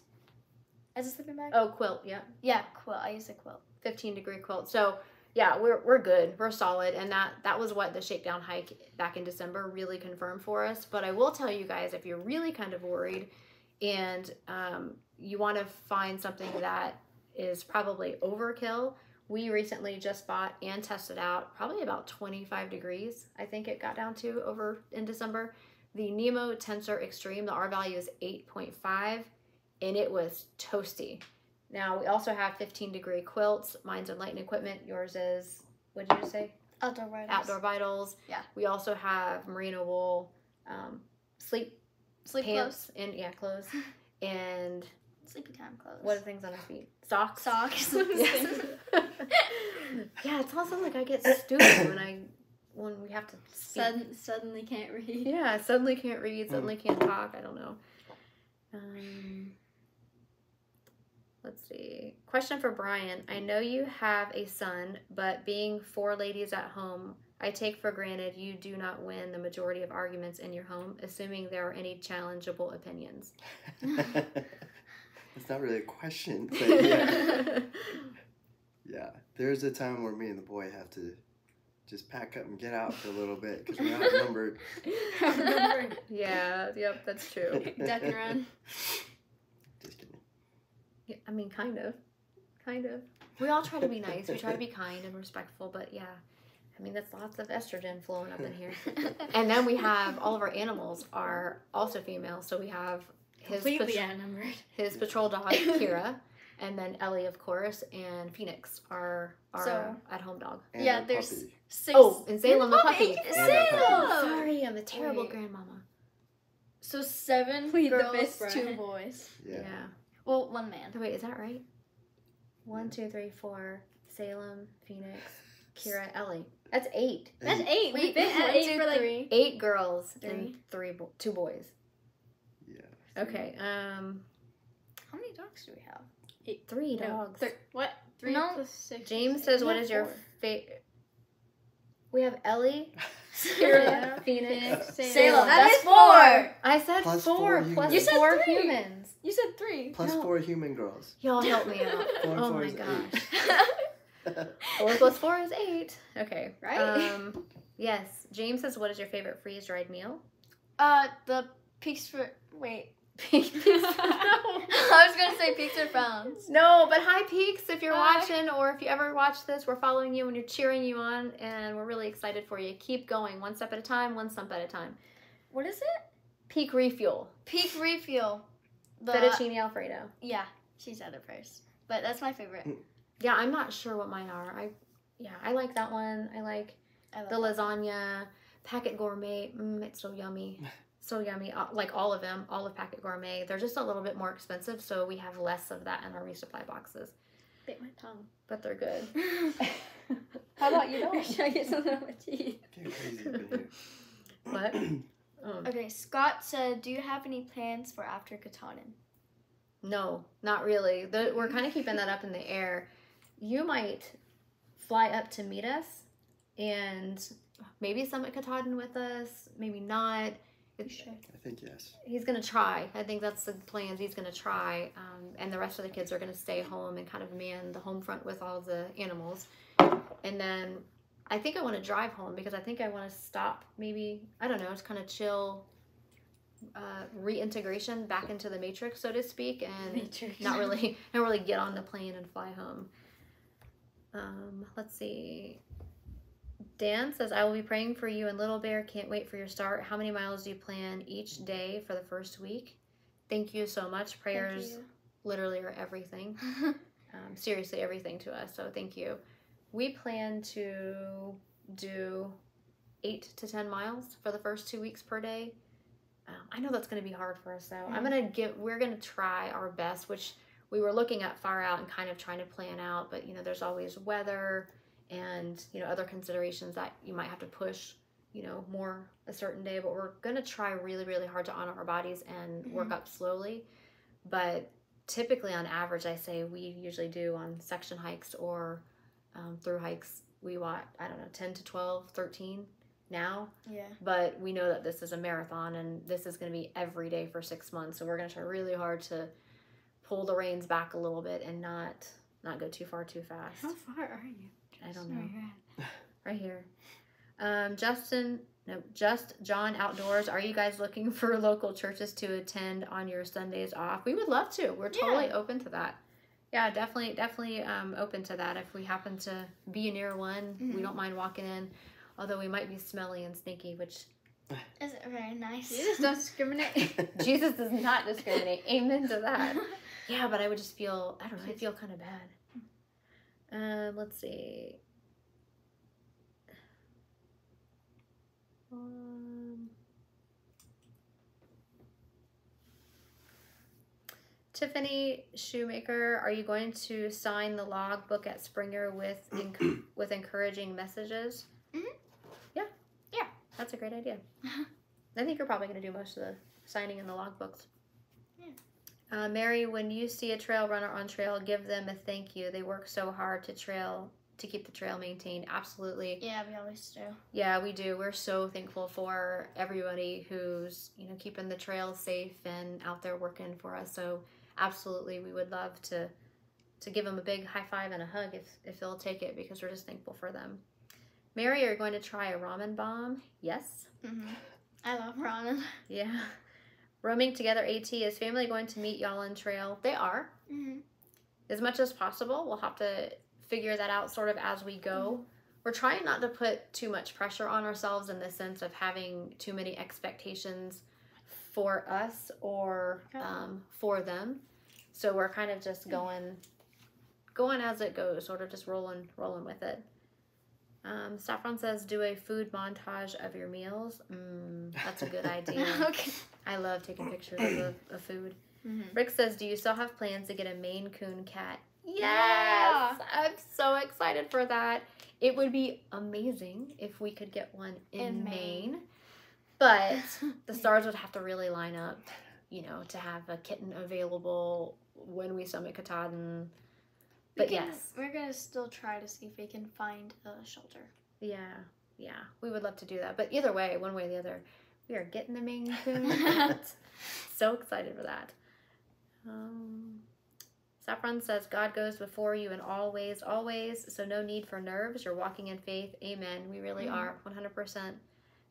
as a sleeping bag. Oh, quilt, yeah. Yeah, quilt. I use a quilt. 15 degree quilt. So yeah, we're we're good. We're solid, and that that was what the shakedown hike back in December really confirmed for us. But I will tell you guys, if you're really kind of worried, and um, you want to find something that is probably overkill, we recently just bought and tested out probably about 25 degrees. I think it got down to over in December. The Nemo Tensor Extreme. The R value is 8.5, and it was toasty. Now we also have 15 degree quilts. Mine's Enlightened Equipment. Yours is what did you say? Outdoor Vitals. Outdoor Vitals. Yeah. We also have merino wool, um, sleep Sleep pants, and yeah, clothes, *laughs* and clothes. Sleepy time clothes. what are things on our feet? Socks. Socks. *laughs* *laughs* Yes. yeah, it's also like I get stupid when I when we have to speak. Sudden, suddenly can't read. Yeah, suddenly can't read, suddenly can't talk. I don't know. Um, let's see. Question for Brian. I know you have a son, but being four ladies at home, I take for granted you do not win the majority of arguments in your home, assuming there are any challengeable opinions. *laughs* it's not really a question, *laughs* but yeah. yeah. There's a time where me and the boy have to just pack up and get out for a little bit because we're outnumbered. *laughs* yeah, yep, that's true. Duck and run. Just kidding. Yeah, I mean, kind of. Kind of. We all try to be nice. We try to be *laughs* kind and respectful, but yeah. I mean, that's lots of estrogen flowing up in here. *laughs* And then we have all of our animals are also female. So we have his Completely pat- outnumbered. his patrol dog Kira, and then Ellie, of course, and Phoenix, our our So- at home dog. And Yeah, a there's puppy. Six. Oh, and Salem the puppy. Salem. And a puppy. terrible Wait. grandmama. So seven Plead the girls, fifth, two Brian. boys. Yeah. Well, one man. Oh, Wait, is that right? One, two, three, four. Salem, Phoenix, *laughs* Kira, Ellie. That's eight. That's eight. We've Wait, been at eight two, for like three. Eight girls Three. and three, bo- two boys. Yeah. Okay. Um, How many dogs do we have? three No, dogs. thir- what? Three No. plus six. James says, We "What have is your four. favorite?" We have Ellie, *laughs* Kira, Phoenix. Phoenix, Salem. Salem. That That's is four. I said Plus four four plus humans. You said four three. humans. You said three. Plus No. four human girls. Y'all help me out. *laughs* Four and oh four my is gosh. *laughs* Four plus four is eight. Okay. Right? Um, *laughs* yes. James says, "What is your favorite freeze dried meal?" uh, the peaks for wait. Peaks. I was gonna say peaks or pounds. no, but High Peaks, if you're Hi. watching or if you ever watch this, we're following you and you're cheering you on, and we're really excited for you. Keep going, one step at a time, one step at a time. What is it? Peak refuel, Peak refuel. The fettuccine alfredo. yeah, she said it first, but that's my favorite. Yeah, I'm not sure what mine are. I, yeah, I like that one. I like I the that. lasagna, Packet Gourmet. Mm, it's so yummy. *laughs* So yummy. Uh, like all of them, all of Packet Gourmet. They're just a little bit more expensive, so we have less of that in our resupply boxes. Bit my tongue. But they're good. *laughs* *laughs* How about you? Don't? Should I get something on my teeth? Get crazy up in here. What? *clears throat* Um, okay, Scott said, "Do you have any plans for after Katahdin?" no, not really. The, we're kind of keeping that up in the air. You might fly up to meet us and maybe summit Katahdin with us, maybe not. It- I think yes. he's gonna try. I think that's the plans. He's gonna try, um, and the rest of the kids are gonna stay home and kind of man the home front with all the animals. And then I think I want to drive home because I think I want to stop. Maybe I don't know. It's kind of chill. Uh, reintegration back into the matrix, so to speak, and Matrix. not really, *laughs* not really get on the plane and fly home. Um, let's see. Dan says, I will be praying for you and Little Bear. Can't wait for your start. How many miles do you plan each day for the first week? Thank you so much. Prayers literally are everything. *laughs* Um, seriously, everything to us. So thank you. We plan to do eight to 10 miles for the first two weeks per day. Um, I know that's going to be hard for us though. I'm going to get, we're going to try our best, which we were looking at far out and kind of trying to plan out, but you know, there's always weather and, you know, other considerations that you might have to push, you know, more a certain day, but we're going to try really, really hard to honor our bodies and work up slowly. But typically on average, I say we usually do on section hikes or um, through hikes, we walk, I don't know, 10 to 12, 13 now. Yeah. but we know that this is a marathon and this is going to be every day for six months. So we're going to try really hard to pull the reins back a little bit and not not go too far too fast. How far are you? i don't know. *laughs* right here. Um, justin no just john outdoors are you guys looking for local churches to attend on your sundays off? We would love to. We're totally open to that yeah definitely definitely um, open to that if we happen to be near one we Mhm. don't mind walking in although we might be smelly and stinky which *laughs* Is it very nice? Jesus don't discriminate. *laughs* Jesus does not discriminate. Amen to that. *laughs* Yeah, but I would just feel, I don't know, I feel kind of bad. Um, let's see. Um, Tiffany Shoemaker, are you going to sign the log book at Springer with *clears throat* enc- with encouraging messages? Mhm. Yeah, Yeah. that's a great idea. I think you're probably going to do most of the signing in the log books. Yeah. Uh, Mary, when you see a trail runner on trail, give them a thank you. They work so hard to trail to keep the trail maintained. Absolutely. Yeah, we always do. Yeah, we do. We're so thankful for everybody who's, you know, keeping the trails safe and out there working for us. So, absolutely, we would love to to give them a big high five and a hug if if they'll take it because we're just thankful for them. Mary, are you going to try a ramen bomb? Yes. hmm I love ramen. *laughs* Yeah. Roaming together AT is family going to meet y'all on trail? They are. hmm As much as possible. We'll have to figure that out sort of as we go. We're trying not to put too much pressure on ourselves in the sense of having too many expectations for us or Okay. um, for them. So we're kind of just going going as it goes, sort of just rolling rolling with it. Um, Saffron says, do a food montage of your meals. Mm, that's a good *laughs* idea. okay. I love taking pictures of, of food. Mhm. Rick says, do you still have plans to get a Maine Coon cat? Yes! Yeah. I'm so excited for that. It would be amazing if we could get one in, In Maine. Maine. But *laughs* the stars would have to really line up, you know, to have a kitten available when we summit Katahdin. We But can- yes. we're gonna still try to see if we can find a shelter. Yeah, yeah, we would love to do that. But either way, one way or the other, we are getting the Maine *laughs* Coon *laughs* so excited for that. Um, Saffron says, God goes before you in all ways, always. So no need for nerves. You're walking in faith. Amen. We really Mhm. are, 100%.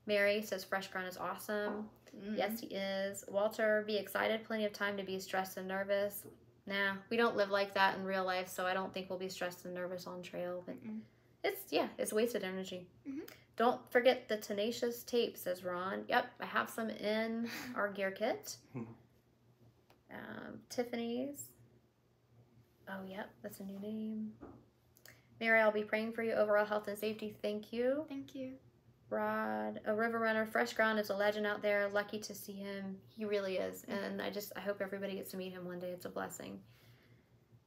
Mary says, Fresh ground is awesome. Mm-hmm. Yes, he is. Walter, be excited. Plenty of time to be stressed and nervous. Nah, we don't live like that in real life, so I don't think we'll be stressed and nervous on trail. But Mm-mm. it's yeah, it's wasted energy. Mhm. Don't forget the tenacious tape, says Ron. Yep, I have some in *laughs* our gear kit. um, Tiffany's. Oh, yep, that's a new name. Mary, I'll be praying for you. Overall health and safety. Thank you. Thank you. Rod, a river runner, fresh ground is a legend out there. Lucky to see him. He really is. And I just, I hope everybody gets to meet him one day. It's a blessing.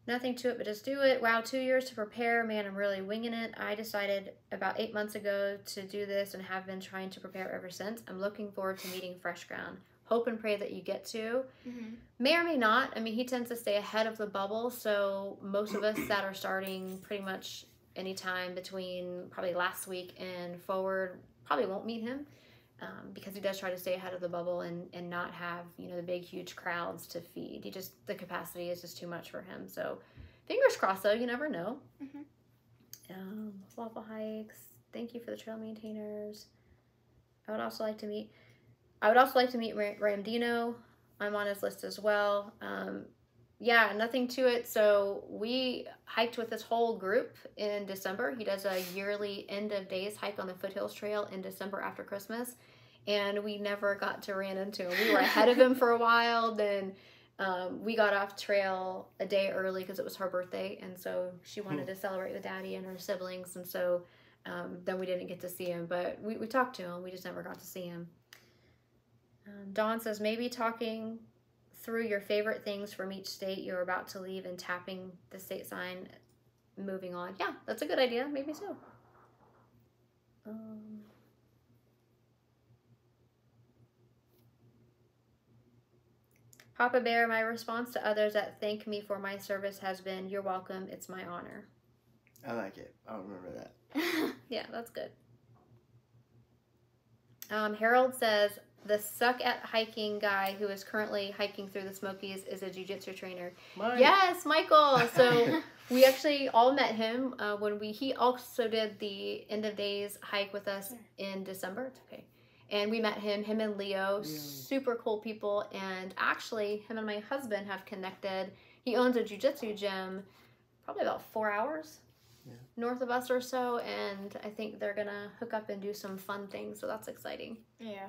Nothing to it but just do it. Wow, two years to prepare. Man, I'm really winging it. I decided about eight months ago to do this and have been trying to prepare ever since. I'm looking forward to meeting fresh ground. Hope and pray that you get to. Mm-hmm. May or may not. I mean, he tends to stay ahead of the bubble. So most of us that are starting pretty much anytime between probably last week and forward probably won't meet him um, because he does try to stay ahead of the bubble and, and not have you know the big huge crowds to feed. He just the capacity is just too much for him. So fingers crossed though. You never know. Mhm. Um, waffle hikes. Thank you for the trail maintainers. I would also like to meet. I would also like to meet Ra- Ramdino. I'm on his list as well. Um, yeah, nothing to it. So we hiked with this whole group in December. He does a yearly end of days hike on the Foothills Trail in December after Christmas, and we never got to ran into him. We were ahead of him for a while. Then um, we got off trail a day early because it was her birthday, and so she wanted to celebrate with Daddy and her siblings, and so um, then we didn't get to see him. But we, we talked to him. We just never got to see him. Um, Dawn says maybe talking through your favorite things from each state you're about to leave and tapping the state sign, moving on. Yeah, that's a good idea. Maybe so. Um, Papa Bear, my response to others that thank me for my service has been, You're welcome, it's my honor. I like it. I remember that. *laughs* Yeah, that's good. Um, Harold says the suck at hiking guy who is currently hiking through the Smokies is a jujitsu trainer. Mine. Yes, Michael. So *laughs* we actually all met him uh, when we. He also did the end of days hike with us in December. It's okay. And we met him, him and Leo, Leo. super cool people. And actually, him and my husband have connected. He owns a jujitsu gym, probably about four hours Yeah. north of us or so. And I think they're gonna hook up and do some fun things. So that's exciting. yeah.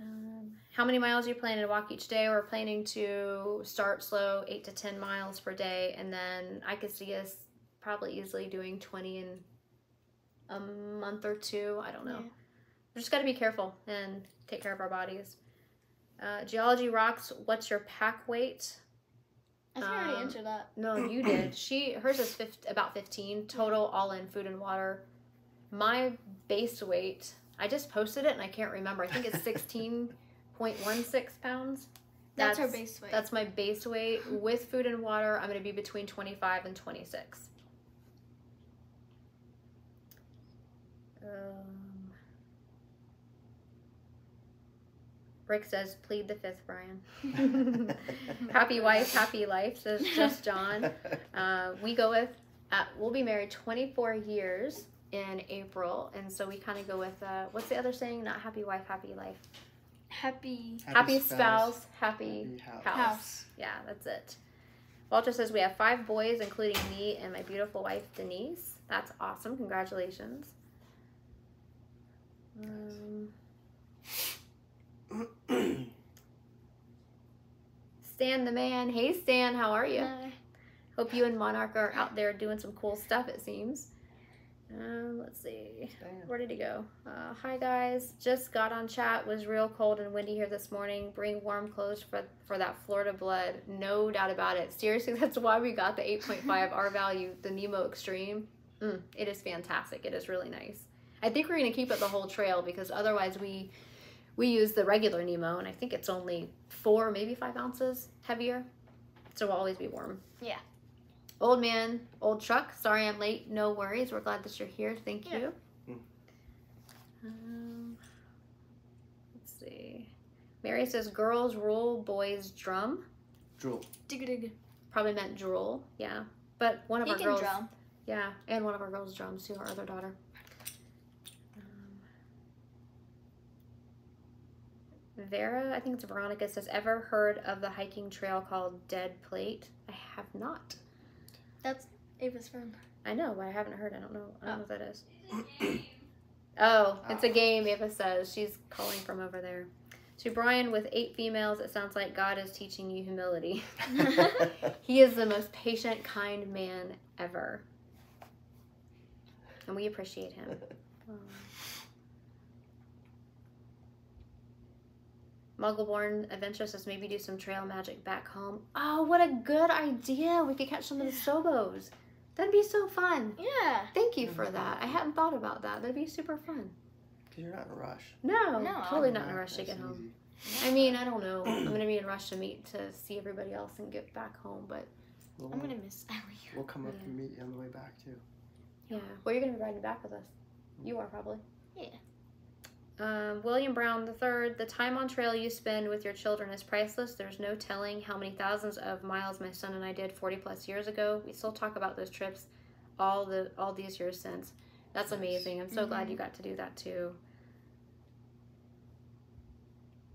Um, how many miles are you planning to walk each day? We're planning to start slow, eight to ten miles per day, and then I could see us probably easily doing twenty in a month or two. I don't know. Yeah. We just got to be careful and take care of our bodies. Uh, Geology rocks. What's your pack weight? I think I already Um, answered that. No, you *clears throat* did. She hers is 50, about fifteen total, all in food and water. My base weight, I just posted it and I can't remember. I think it's *laughs* sixteen point one six pounds. That's, our base weight. That's my base weight with food and water. I'm going to be between twenty five and twenty six. Um, Rick says, "Plead the fifth, Brian." *laughs* happy wife, happy life says just John. *laughs* Uh, we go with, uh, we'll be married 24 years in April. And so we kind of go with, uh, what's the other saying? Not happy wife, happy life. Happy Happy, spouse, happy happy house. house. house. Yeah, that's it. Walter says we have five boys, including me and my beautiful wife, Denise. That's awesome. Congratulations. Um, *clears throat* Stan the man. Hey, Stan, how are you? Uh, Hope you and Monarch are out there doing some cool stuff, it seems. Um, let's see. Where did he go? Uh, hi guys, just got on chat. Was real cold and windy here this morning. Bring warm clothes for for that Florida blood. No doubt about it. Seriously, *laughs* that's why we got the 8.5 R value, the Nemo Extreme. Mm, it is fantastic. It is really nice. I think we're gonna keep it the whole trail because otherwise we we use the regular Nemo and I think it's only four, maybe five ounces heavier. So we'll always be warm. Yeah. Old man, old truck. Sorry I'm late. No worries. We're glad that you're here. Thank Yeah. you. Mm. Um, let's see. Mary says, "Girls rule, boys drum." Drool. Digga digga. Probably meant drool. Yeah, but one of He our can girls. drum. Yeah, and one of our girls drums too. Our other daughter. Um, Vera, I think it's Veronica, says, "Ever heard of the hiking trail called Dead Plate?" I have not. That's Ava's friend. I know, but I haven't heard. I don't know. I don't know what that is. *clears throat* Oh, it's a game. Ava says she's calling from over there. To Brian, with eight females, it sounds like God is teaching you humility. *laughs* *laughs* he is the most patient, kind man ever, and we appreciate him. Um, *laughs* Muggleborn Adventure says maybe do some trail magic back home. Oh, what a good idea! We could catch some of the Sobos. That'd be so fun. Yeah. Thank you for mm-hmm. that. I hadn't thought about that. That'd be super fun. Because you're not in a rush. No, No. totally not in a rush to get and home. I mean, I don't know. *clears throat* I'm gonna be in a rush to meet to see everybody else and get back home, but We'll, I'm gonna miss Ellie. we'll come up Yeah. and meet you on the way back too. yeah. Well, you're gonna be riding back with us. Mm-hmm. You are probably. Yeah. Um, William Brown III, the time on trail you spend with your children is priceless. There's no telling how many thousands of miles my son and I did 40 plus years ago. We still talk about those trips all the all these years since. That's amazing. I'm so glad you got to do that too.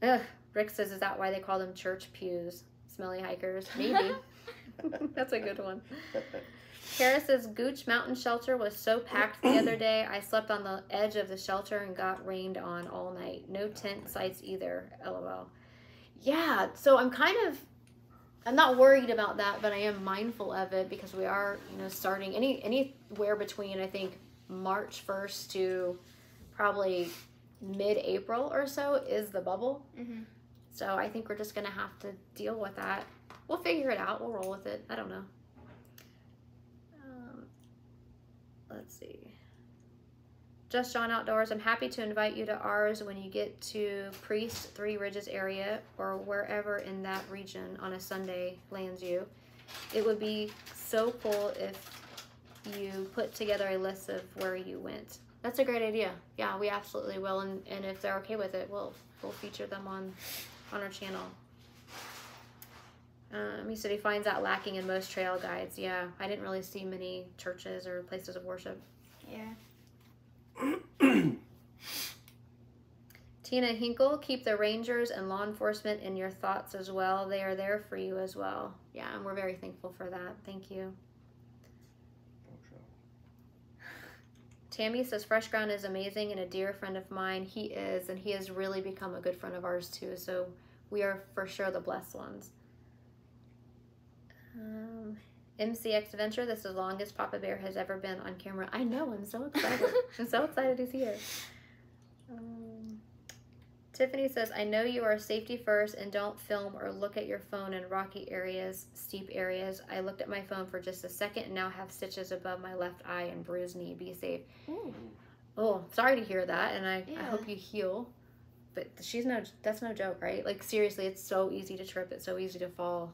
Ugh, Rick says, is that why they call them church pews? Smelly hikers. Maybe. *laughs* *laughs* That's a good one. *laughs* Kara says Gooch Mountain Shelter was so packed the other *clears throat* day. I slept on the edge of the shelter and got rained on all night. No tent sites either. LOL. Yeah, so I'm kind of I'm not worried about that, but I am mindful of it because we are, you know, starting any anywhere between I think March 1st to probably mid-April or so is the bubble. Mhm. So I think we're just gonna have to deal with that. We'll figure it out. We'll roll with it. I don't know. Um, let's see. Just John Outdoors. I'm happy to invite you to ours when you get to Priest Three Ridges area or wherever in that region on a Sunday lands you. It would be so cool if you put together a list of where you went. That's a great idea. Yeah, we absolutely will, and, and if they're okay with it, we'll we'll feature them on on our channel. Um, he said he finds that lacking in most trail guides. Yeah, I didn't really see many churches or places of worship. Yeah. *clears throat* Tina Hinkle, keep the rangers and law enforcement in your thoughts as well. They are there for you as well. Yeah, and we're very thankful for that. Thank you. *laughs* Tammy says Fresh Ground is amazing and a dear friend of mine. He is, and he has really become a good friend of ours too. So we are for sure the blessed ones. Um, MCX Adventure, this is the longest Papa Bear has ever been on camera. I know, I'm so excited. *laughs* I'm so excited he's here. Um, Tiffany says, I know you are safety first and don't film or look at your phone in rocky areas, steep areas. I looked at my phone for just a second and now have stitches above my left eye and bruised knee. Be safe. Ooh. Oh, sorry to hear that, and I, I hope you heal. But she's no, that's no joke, right? Like seriously, it's so easy to trip. It's so easy to fall.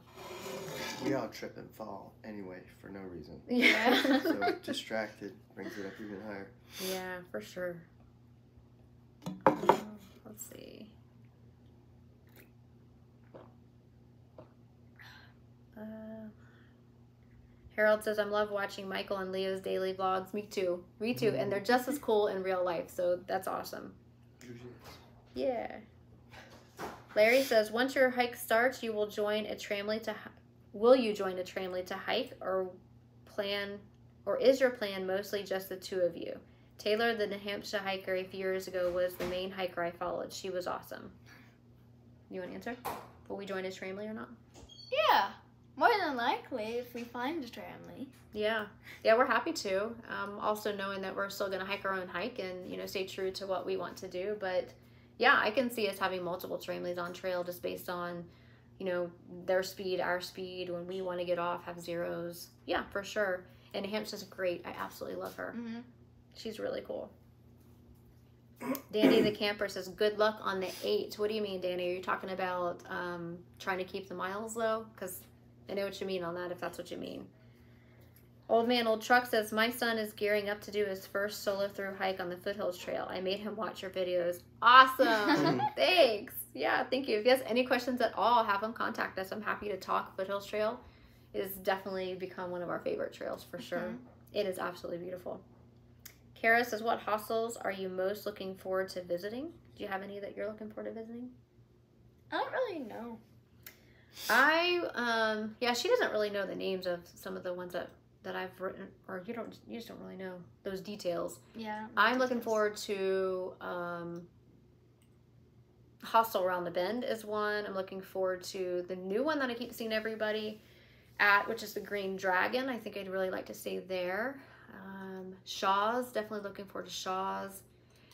We all trip and fall anyway for no reason. *laughs* Yeah. So distracted brings it up even higher. yeah, for sure. Um, let's see. Uh, Harold says, "I'm love watching Michael and Leo's daily vlogs. Me too. Me too. And they're just as cool in real life. So that's awesome." Yeah. Larry says, once your hike starts, you will join a tramily to. Will you join a tramily to hike, or plan, or is your plan mostly just the two of you? Taylor, the New Hampshire hiker a few years ago, was the main hiker I followed. She was awesome. You want to answer? Will we join a tramily or not? Yeah. More than likely, if we find a family. Yeah, yeah, we're happy to. Um, also knowing that we're still gonna hike our own hike and you know stay true to what we want to do. But yeah, I can see us having multiple families on trail just based on you know their speed, our speed. When we want to get off, have zeros. Yeah, for sure. And Hampshire's great. I absolutely love her. Mm-hmm. She's really cool. Danny the camper says, "Good luck on the eight. What do you mean, Danny? Are you talking about um, trying to keep the miles low? Because I know what you mean on that. If that's what you mean." Old man old truck says, "My son is gearing up to do his first solo through hike on the Foothills Trail. I made him watch your videos. Awesome. *laughs* *laughs* Thanks. Yeah, thank you. If he has any questions at all, have him contact us. I'm happy to talk. Foothills Trail is definitely become one of our favorite trails for sure. Mhm. It is absolutely beautiful." Kara says, "What hostels are you most looking forward to visiting? Do you have any that you're looking forward to visiting?" I don't really know. I um yeah, she doesn't really know the names of some of the ones that that I've written or you don't you just don't really know those details. Yeah. I'm looking forward to um Hostel Around the Bend is one. I'm looking forward to the new one that I keep seeing everybody at, which is the Green Dragon. I think I'd really like to stay there. Um, Shaw's, definitely looking forward to Shaw's.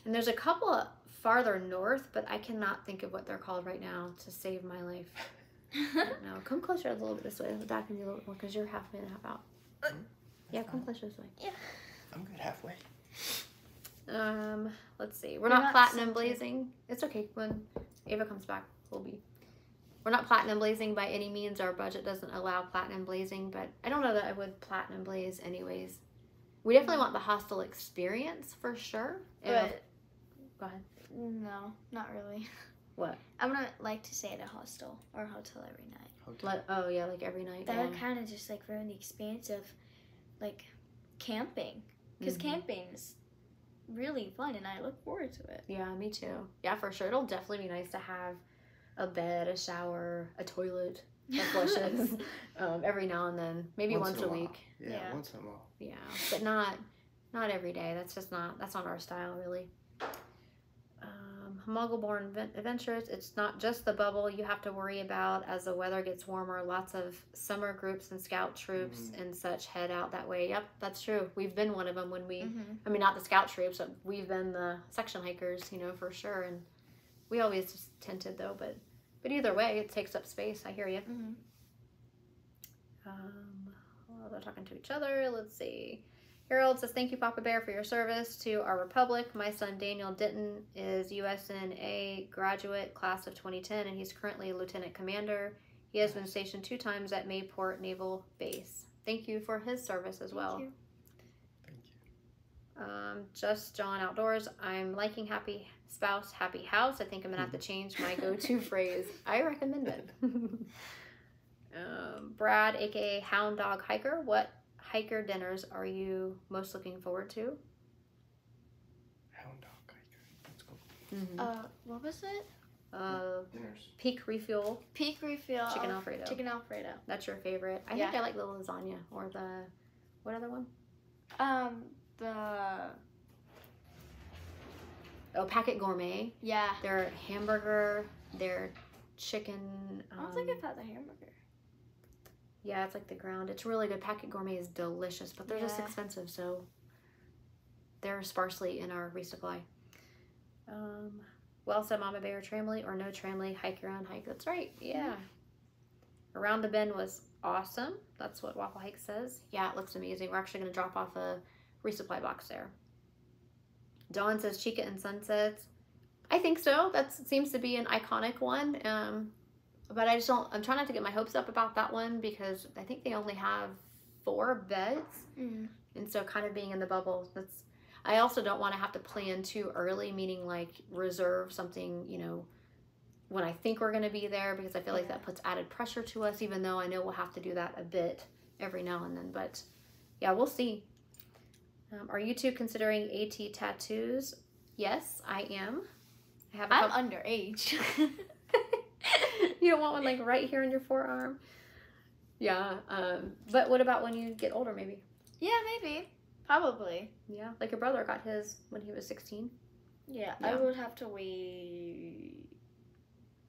And there's a couple farther north, but I cannot think of what they're called right now to save my life. *laughs* I don't know. Come closer a little bit this way. Back in you a little bit more because you're halfway and half out. Yeah, come closer this way. Yeah. I'm good halfway. Um, let's see. We're We're not, not platinum centered. blazing. It's okay. When Ava comes back, we'll be. We're not platinum blazing by any means. Our budget doesn't allow platinum blazing, but I don't know that I would platinum blaze anyways. We definitely want the hostel experience for sure. And of- But go ahead. no, not really. What? *laughs* I would like to stay at a hostel or hotel every night. Hotel. Let, oh yeah, like every night. That yeah. kind of just like ruin the experience of like camping. Because Mhm. camping is really fun and I look forward to it. Yeah, me too. Yeah, for sure. It'll definitely be nice to have a bed, a shower, a toilet *laughs* that flushes um, every now and then. Maybe once, in a while. week. Yeah, Yeah. once in a while. Yeah, but not not every day. That's just not that's not our style really. Muggleborn Adventures. It's not just the bubble you have to worry about as the weather gets warmer. Lots of summer groups and scout troops and such head out that way. Yep, that's true. We've been one of them when we. Mm-hmm. I mean, not the scout troops, but we've been the section hikers, you know, for sure. And we always just tented though, but but either way, it takes up space. I hear you. Mm-hmm. Um, well, they're talking to each other. Let's see. Harold says, Thank you, Papa Bear, for your service to our republic. My son Daniel Denton is USNA graduate, class of 2010, and he's currently a lieutenant commander. He has been stationed two times at Mayport Naval Base. Thank you for his service as well. you. Thank you. Um, just John Outdoors. I'm liking Happy Spouse, Happy House. I think I'm gonna have to *laughs* change my go-to phrase. I recommend it. *laughs* um, Brad, aka Hound Dog Hiker. What hiker dinners are you most looking forward to? Hound dog hiker. Let's go. Mm-hmm. Uh, what was it? Uh, Dinners. peak refuel Peak refill. chicken of Alfredo. Chicken Alfredo. That's your favorite. I Yeah. think I like the lasagna or the what other one? Um, the Oh, Packet Gourmet. yeah. Their hamburger, their chicken. I don't think um, I've had the hamburger. Yeah, it's like the ground. It's really good. Packet Gourmet is delicious, but they're just expensive, so they're sparsely in our resupply. Um, well said, Mama Bear. Tramily or no tramily, hike your own hike. That's right. Yeah. Around the bend was awesome. That's what Waffle Hike says. Yeah, it looks amazing. We're actually going to drop off a resupply box there. Dawn says Chica and Sunsets. I think so. That seems to be an iconic one. Um, but I just don't. I'm trying not to get my hopes up about that one because I think they only have four beds, Mm. and so kind of being in the bubble. That's. I also don't want to have to plan too early, meaning like reserve something, you know, when I think we're going to be there because I feel like that puts added pressure to us. Even though I know we'll have to do that a bit every now and then, but yeah, we'll see. Um, are you two considering AT tattoos? Yes, I am. I have a I'm couple- underage. *laughs* you don't want one like right here on your forearm. Yeah. Um, but what about when you get older, maybe? yeah, maybe. Probably. Yeah. Like your brother got his when he was 16. Yeah, Yeah. I would have to wait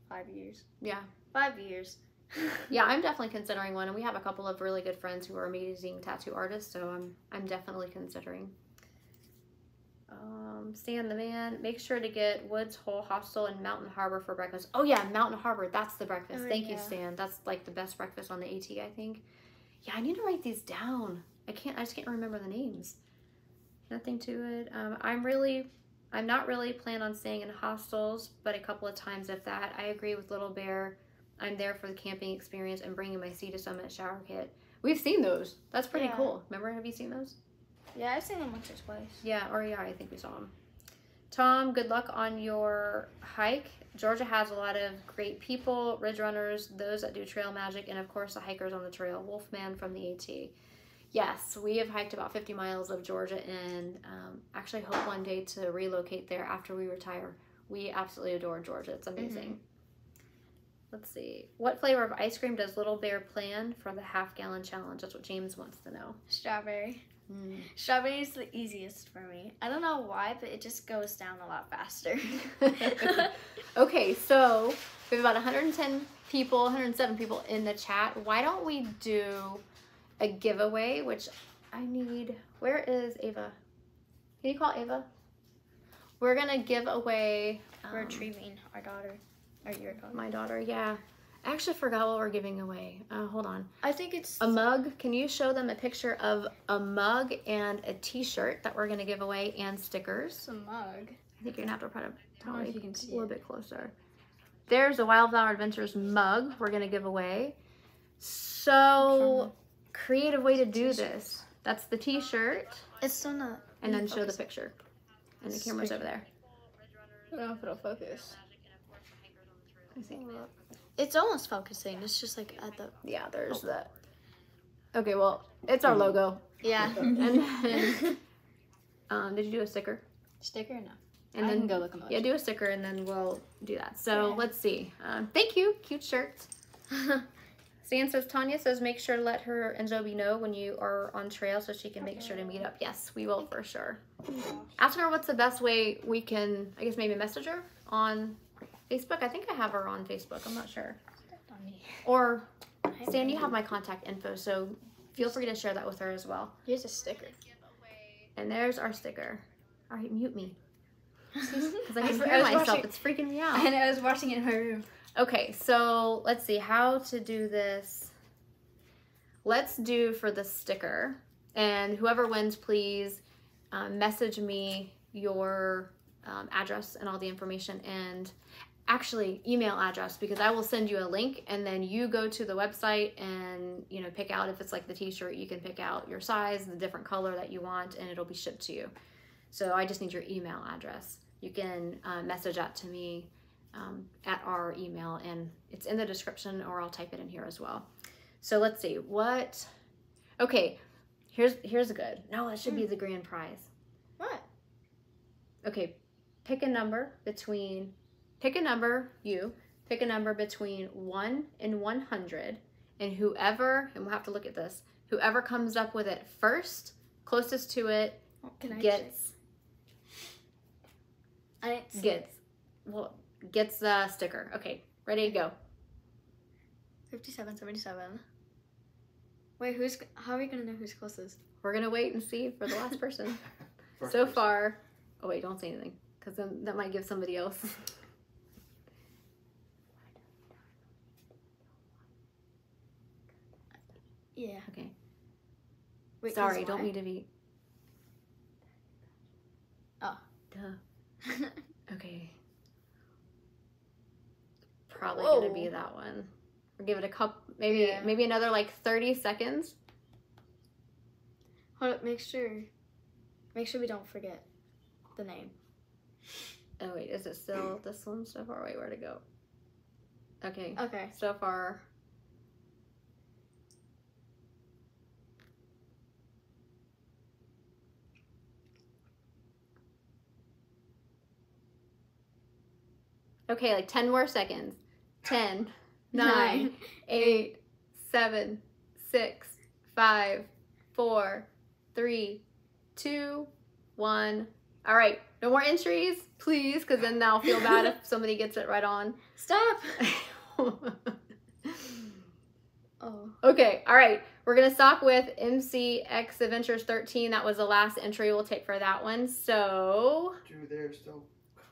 five years. Yeah. Five years. *laughs* Yeah, I'm definitely considering one, and we have a couple of really good friends who are amazing tattoo artists, so I'm I'm definitely considering. Um, Stan the man, make sure to get Woods Hole Hostel and Mountain Harbor for breakfast. Oh yeah, Mountain Harbor, that's the breakfast. Oh, Thank you. Stan. That's like the best breakfast on the AT, I think. Yeah, I need to write these down. I can't. I just can't remember the names. Nothing to it. Um, I'm really, I'm not really plan on staying in hostels, but a couple of times if that. I agree with Little Bear. I'm there for the camping experience and bringing my Sea to Summit shower kit. We've seen those. That's pretty Yeah. cool. Remember? Have you seen those? Yeah, I've seen them once or twice. Yeah, or yeah, I think we saw them. Tom, good luck on your hike. Georgia has a lot of great people, ridge runners, those that do trail magic, and of course the hikers on the trail. Wolfman from the AT. Yes, we have hiked about 50 miles of Georgia and um, actually hope one day to relocate there after we retire. We absolutely adore Georgia. It's amazing. Let's see. What flavor of ice cream does Little Bear plan for the half gallon challenge? That's what James wants to know. Strawberry. Strawberry is the easiest for me. I don't know why, but it just goes down a lot faster. *laughs* okay, so we have about 110 people, 107 people in the chat. Why don't we do a giveaway? Which I need. Where is Ava? Can you call Ava? We're gonna give away. We're um, retrieving our daughter, or your daughter. my daughter. Yeah, I actually forgot what we're giving away. Uh, hold on. I think it's A mug. Can you show them a picture of a mug and a T-shirt that we're gonna give away and stickers? a mug. I think you're gonna have to put it I if you can a little it. bit closer. There's a Wildflower Adventures mug we're gonna give away. So creative way to do this. That's the T-shirt, It's still not. and then show the picture. And the camera's over there. I don't know if it'll focus. Me see. It's almost focusing. It's just like at the. Yeah, there's the. Okay, well, it's our logo. Yeah. *laughs* And then, um, did you do a sticker? Sticker? No. And I then can go look them up. yeah, do a sticker, and then we'll do that. So Yeah. let's see. Um, thank you, cute shirt. *laughs* Stan says Tanya says make sure to let her and Zoe know when you are on trail so she can make sure to meet up. Yes, we will for sure. Ask her what's the best way we can I guess maybe message her on Facebook. I think I have her on Facebook. I'm not sure. Or Stan, you have my contact info, so feel free to share that with her as well. Here's a sticker. And there's our sticker. All right, mute me *laughs* because I can hear myself. watching- It's freaking me out. *laughs* And I was watching it in her room. Okay, so let's see how to do this. Let's do for the sticker, and whoever wins, please um, message me your um, address and all the information, and actually email address because I will send you a link, and then you go to the website and you know pick out if it's like the T-shirt, you can pick out your size, the different color that you want, and it'll be shipped to you. So I just need your email address. You can uh, message that to me um, at our email and it's in the description or I'll type it in here as well. So let's see what okay here's here's a good no it should be the grand prize What? okay pick a number between pick a number you pick a number between 1 and 100 and whoever and we'll have to look at this whoever comes up with it first closest to it oh, Can gets I didn't see gets well gets the sticker okay ready to go 57, 77. Wait, who's. How are we gonna know who's closest? We're gonna wait and see for the last *laughs* person. So person. far, oh wait, don't say anything, because then that might give somebody else. Yeah. Okay. Wait, Sorry, don't mean to be. Oh. Duh. *laughs* Okay. Probably Whoa. gonna be that one. We'll give it a couple, maybe Yeah. maybe another like thirty seconds. Hold up, make sure. Make sure we don't forget the name. Oh wait, is it still this one so far? Wait, where to go? Okay, Okay. so far. Okay, like 10 more seconds. 10, *laughs* 9, 8, 7, 6, 5, 4, 3, 2, 1. All right, no more entries, please, because then I'll feel bad if *laughs* somebody gets it right on. Stop! *laughs* Oh. Okay, all right. We're gonna stop with MCX Adventures 13. That was the last entry we'll take for that one. So Drew, they're still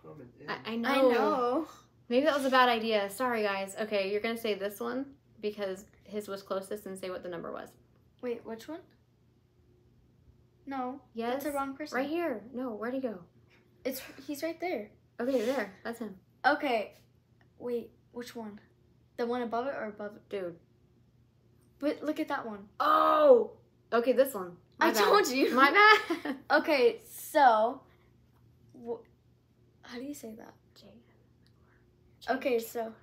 coming in. I, I know. I know. Maybe that was a bad idea. Sorry, guys. Okay, you're gonna say this one because his was closest and say what the number was. Wait, which one? No, Yes. that's the wrong person. Right here. No, where'd he go? It's he's right there. Okay, there. That's him. Okay. Wait, which one? The one above it or above it? Dude. But look at that one. Oh. Okay, this one. My I bad. told you. My bad. *laughs* Okay, so wh- how do you say that? Okay, so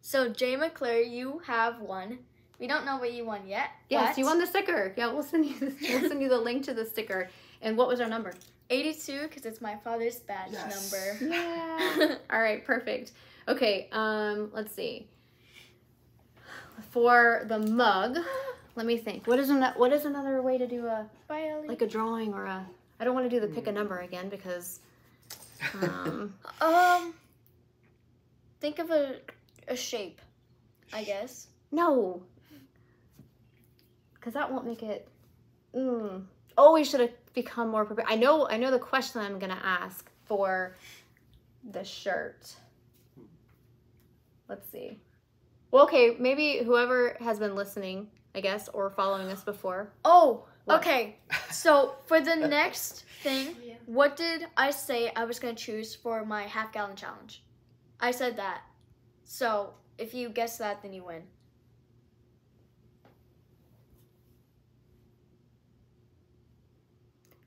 so Jay McClure, you have one. We don't know what you won yet. yes, but you won the sticker. Yeah, we'll send you. The, *laughs* we'll send you the link to the sticker. And what was our number? 82 because it's my father's badge Yes. number. Yeah. *laughs* All right, perfect. Okay, um, let's see. For the mug, let me think. What is another, what is another way to do a Bye, like a drawing or a? I don't want to do the pick a number again because. Um, *laughs* um, think of a a shape, I guess. no. Because that won't make it. Mm. Oh, we should have become more prepared. I know. I know the question I'm gonna ask for the shirt. Let's see. Well, okay, maybe whoever has been listening, I guess, or following us before. Oh, What? okay. So for the *laughs* next thing. What did I say I was gonna choose for my half gallon challenge? I said that. So if you guess that, then you win.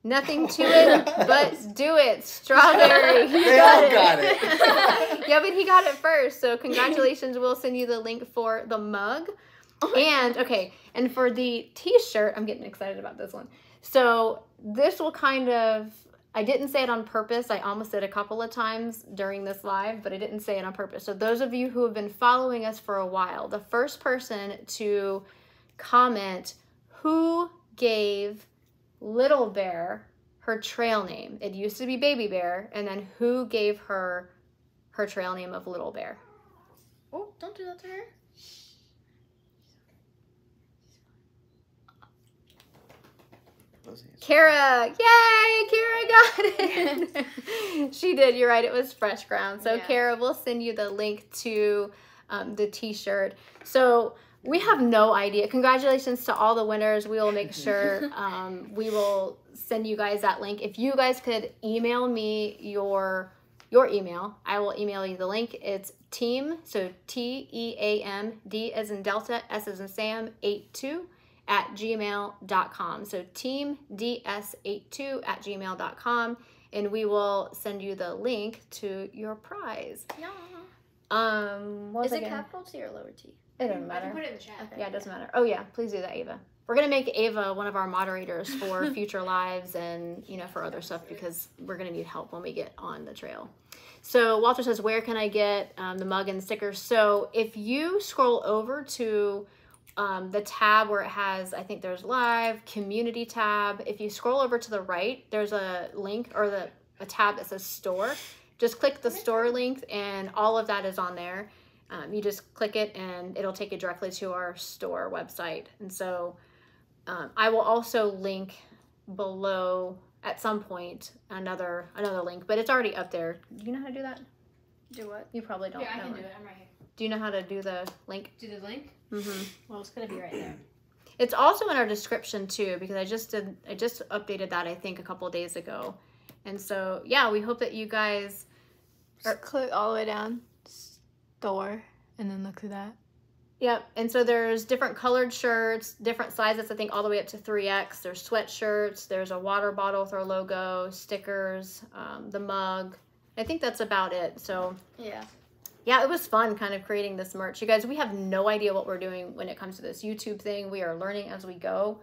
Nothing to *laughs* it but do it. Strawberry. He *laughs* They all got it. *laughs* yeah, but he got it first. So congratulations. We'll send you the link for the mug. Oh And okay, and for the t-shirt, I'm getting excited about this one. So this will kind of I didn't say it on purpose. I almost did a couple of times during this live, but I didn't say it on purpose. So those of you who have been following us for a while, the first person to comment who gave Little Bear her trail name. It used to be Baby Bear, and then who gave her her trail name of Little Bear? Oh, don't do that to her. Those hands. Kara, yay! Kara got it. *laughs* she did. You're right. It was Fresh Ground. So Yeah. Kara, we'll send you the link to um, the T-shirt. So we have no idea. Congratulations to all the winners. We will make *laughs* sure um, we will send you guys that link. If you guys could email me your your email, I will email you the link. It's team so T E A M D as in Delta S as in Sam eight two at gmail.com. So team DS82 at gmail.com. And we will send you the link to your prize. Yeah. Um, what Is it gonna- capital T or lower T? It doesn't I matter. can put it in the chat. Okay. Yeah, it doesn't matter. Oh yeah, please do that, Ava. We're gonna make Ava one of our moderators for *laughs* future lives and you know for other stuff because we're gonna need help when we get on the trail. So Walter says, where can I get um, the mug and stickers? So if you scroll over to um, the tab where it has, I think there's live community tab. If you scroll over to the right, there's a link or the a tab that says store. Just click the store link, and all of that is on there. Um, you just click it, and it'll take you directly to our store website. And so, um, I will also link below at some point another another link, but it's already up there. Do you know how to do that? Do what? You probably don't Yeah, I can do it. it. I'm right here. Do you know how to do the link? Do the link? Mm-hmm. Well, it's gonna be right there. *clears throat* It's also in our description too because I just did I just updated that I think a couple days ago. And so yeah, we hope that you guys Just click all the way down, store, and then look through that. Yep. And so there's different colored shirts, different sizes, I think all the way up to 3X. There's sweatshirts, there's a water bottle with our logo, stickers, um, the mug. I think that's about it. So Yeah. Yeah, it was fun kind of creating this merch. You guys, we have no idea what we're doing when it comes to this YouTube thing. We are learning as we go.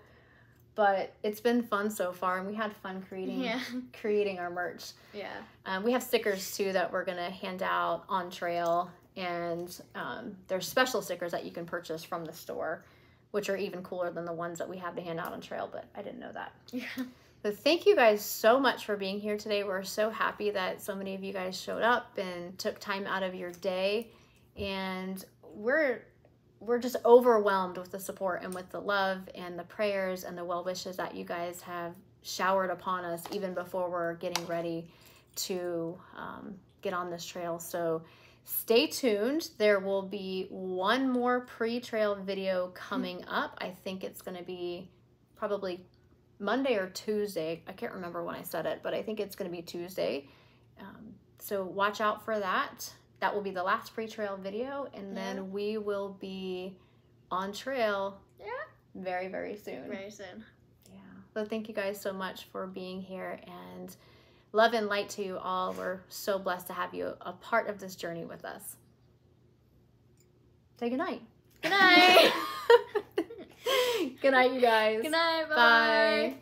But it's been fun so far and we had fun creating Yeah. *laughs* creating our merch. Yeah. Um, we have stickers too that we're gonna hand out on trail, and um, there's special stickers that you can purchase from the store, which are even cooler than the ones that we have to hand out on trail. But I didn't know that. Yeah. But thank you guys so much for being here today. We're so happy that so many of you guys showed up and took time out of your day, and we're we're just overwhelmed with the support and with the love and the prayers and the well wishes that you guys have showered upon us even before we're getting ready to um, get on this trail. So stay tuned. There will be one more pre trail video coming up. I think it's going to be probably Monday or Tuesday. I can't remember when I said it, but I think it's going to be Tuesday. Um, so watch out for that. That will be the last pre trail video, and Yeah. then we will be on trail Yeah. very, very soon. Very soon. Yeah. So thank you guys so much for being here and love and light to you all. We're so blessed to have you a part of this journey with us. Say goodnight. Good night. *laughs* good night, you guys. Good night. Bye. Bye.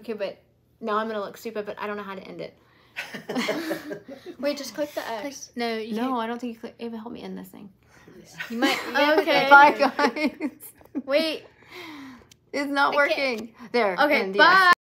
Okay, but now I'm gonna look stupid, but I don't know how to end it. *laughs* Wait, just click the X. No, you No, I don't think you click. Ava, help me end this thing. *laughs* You might. Okay. *laughs* Bye, guys. Wait. It's not I can't- working. There. Okay. Bye.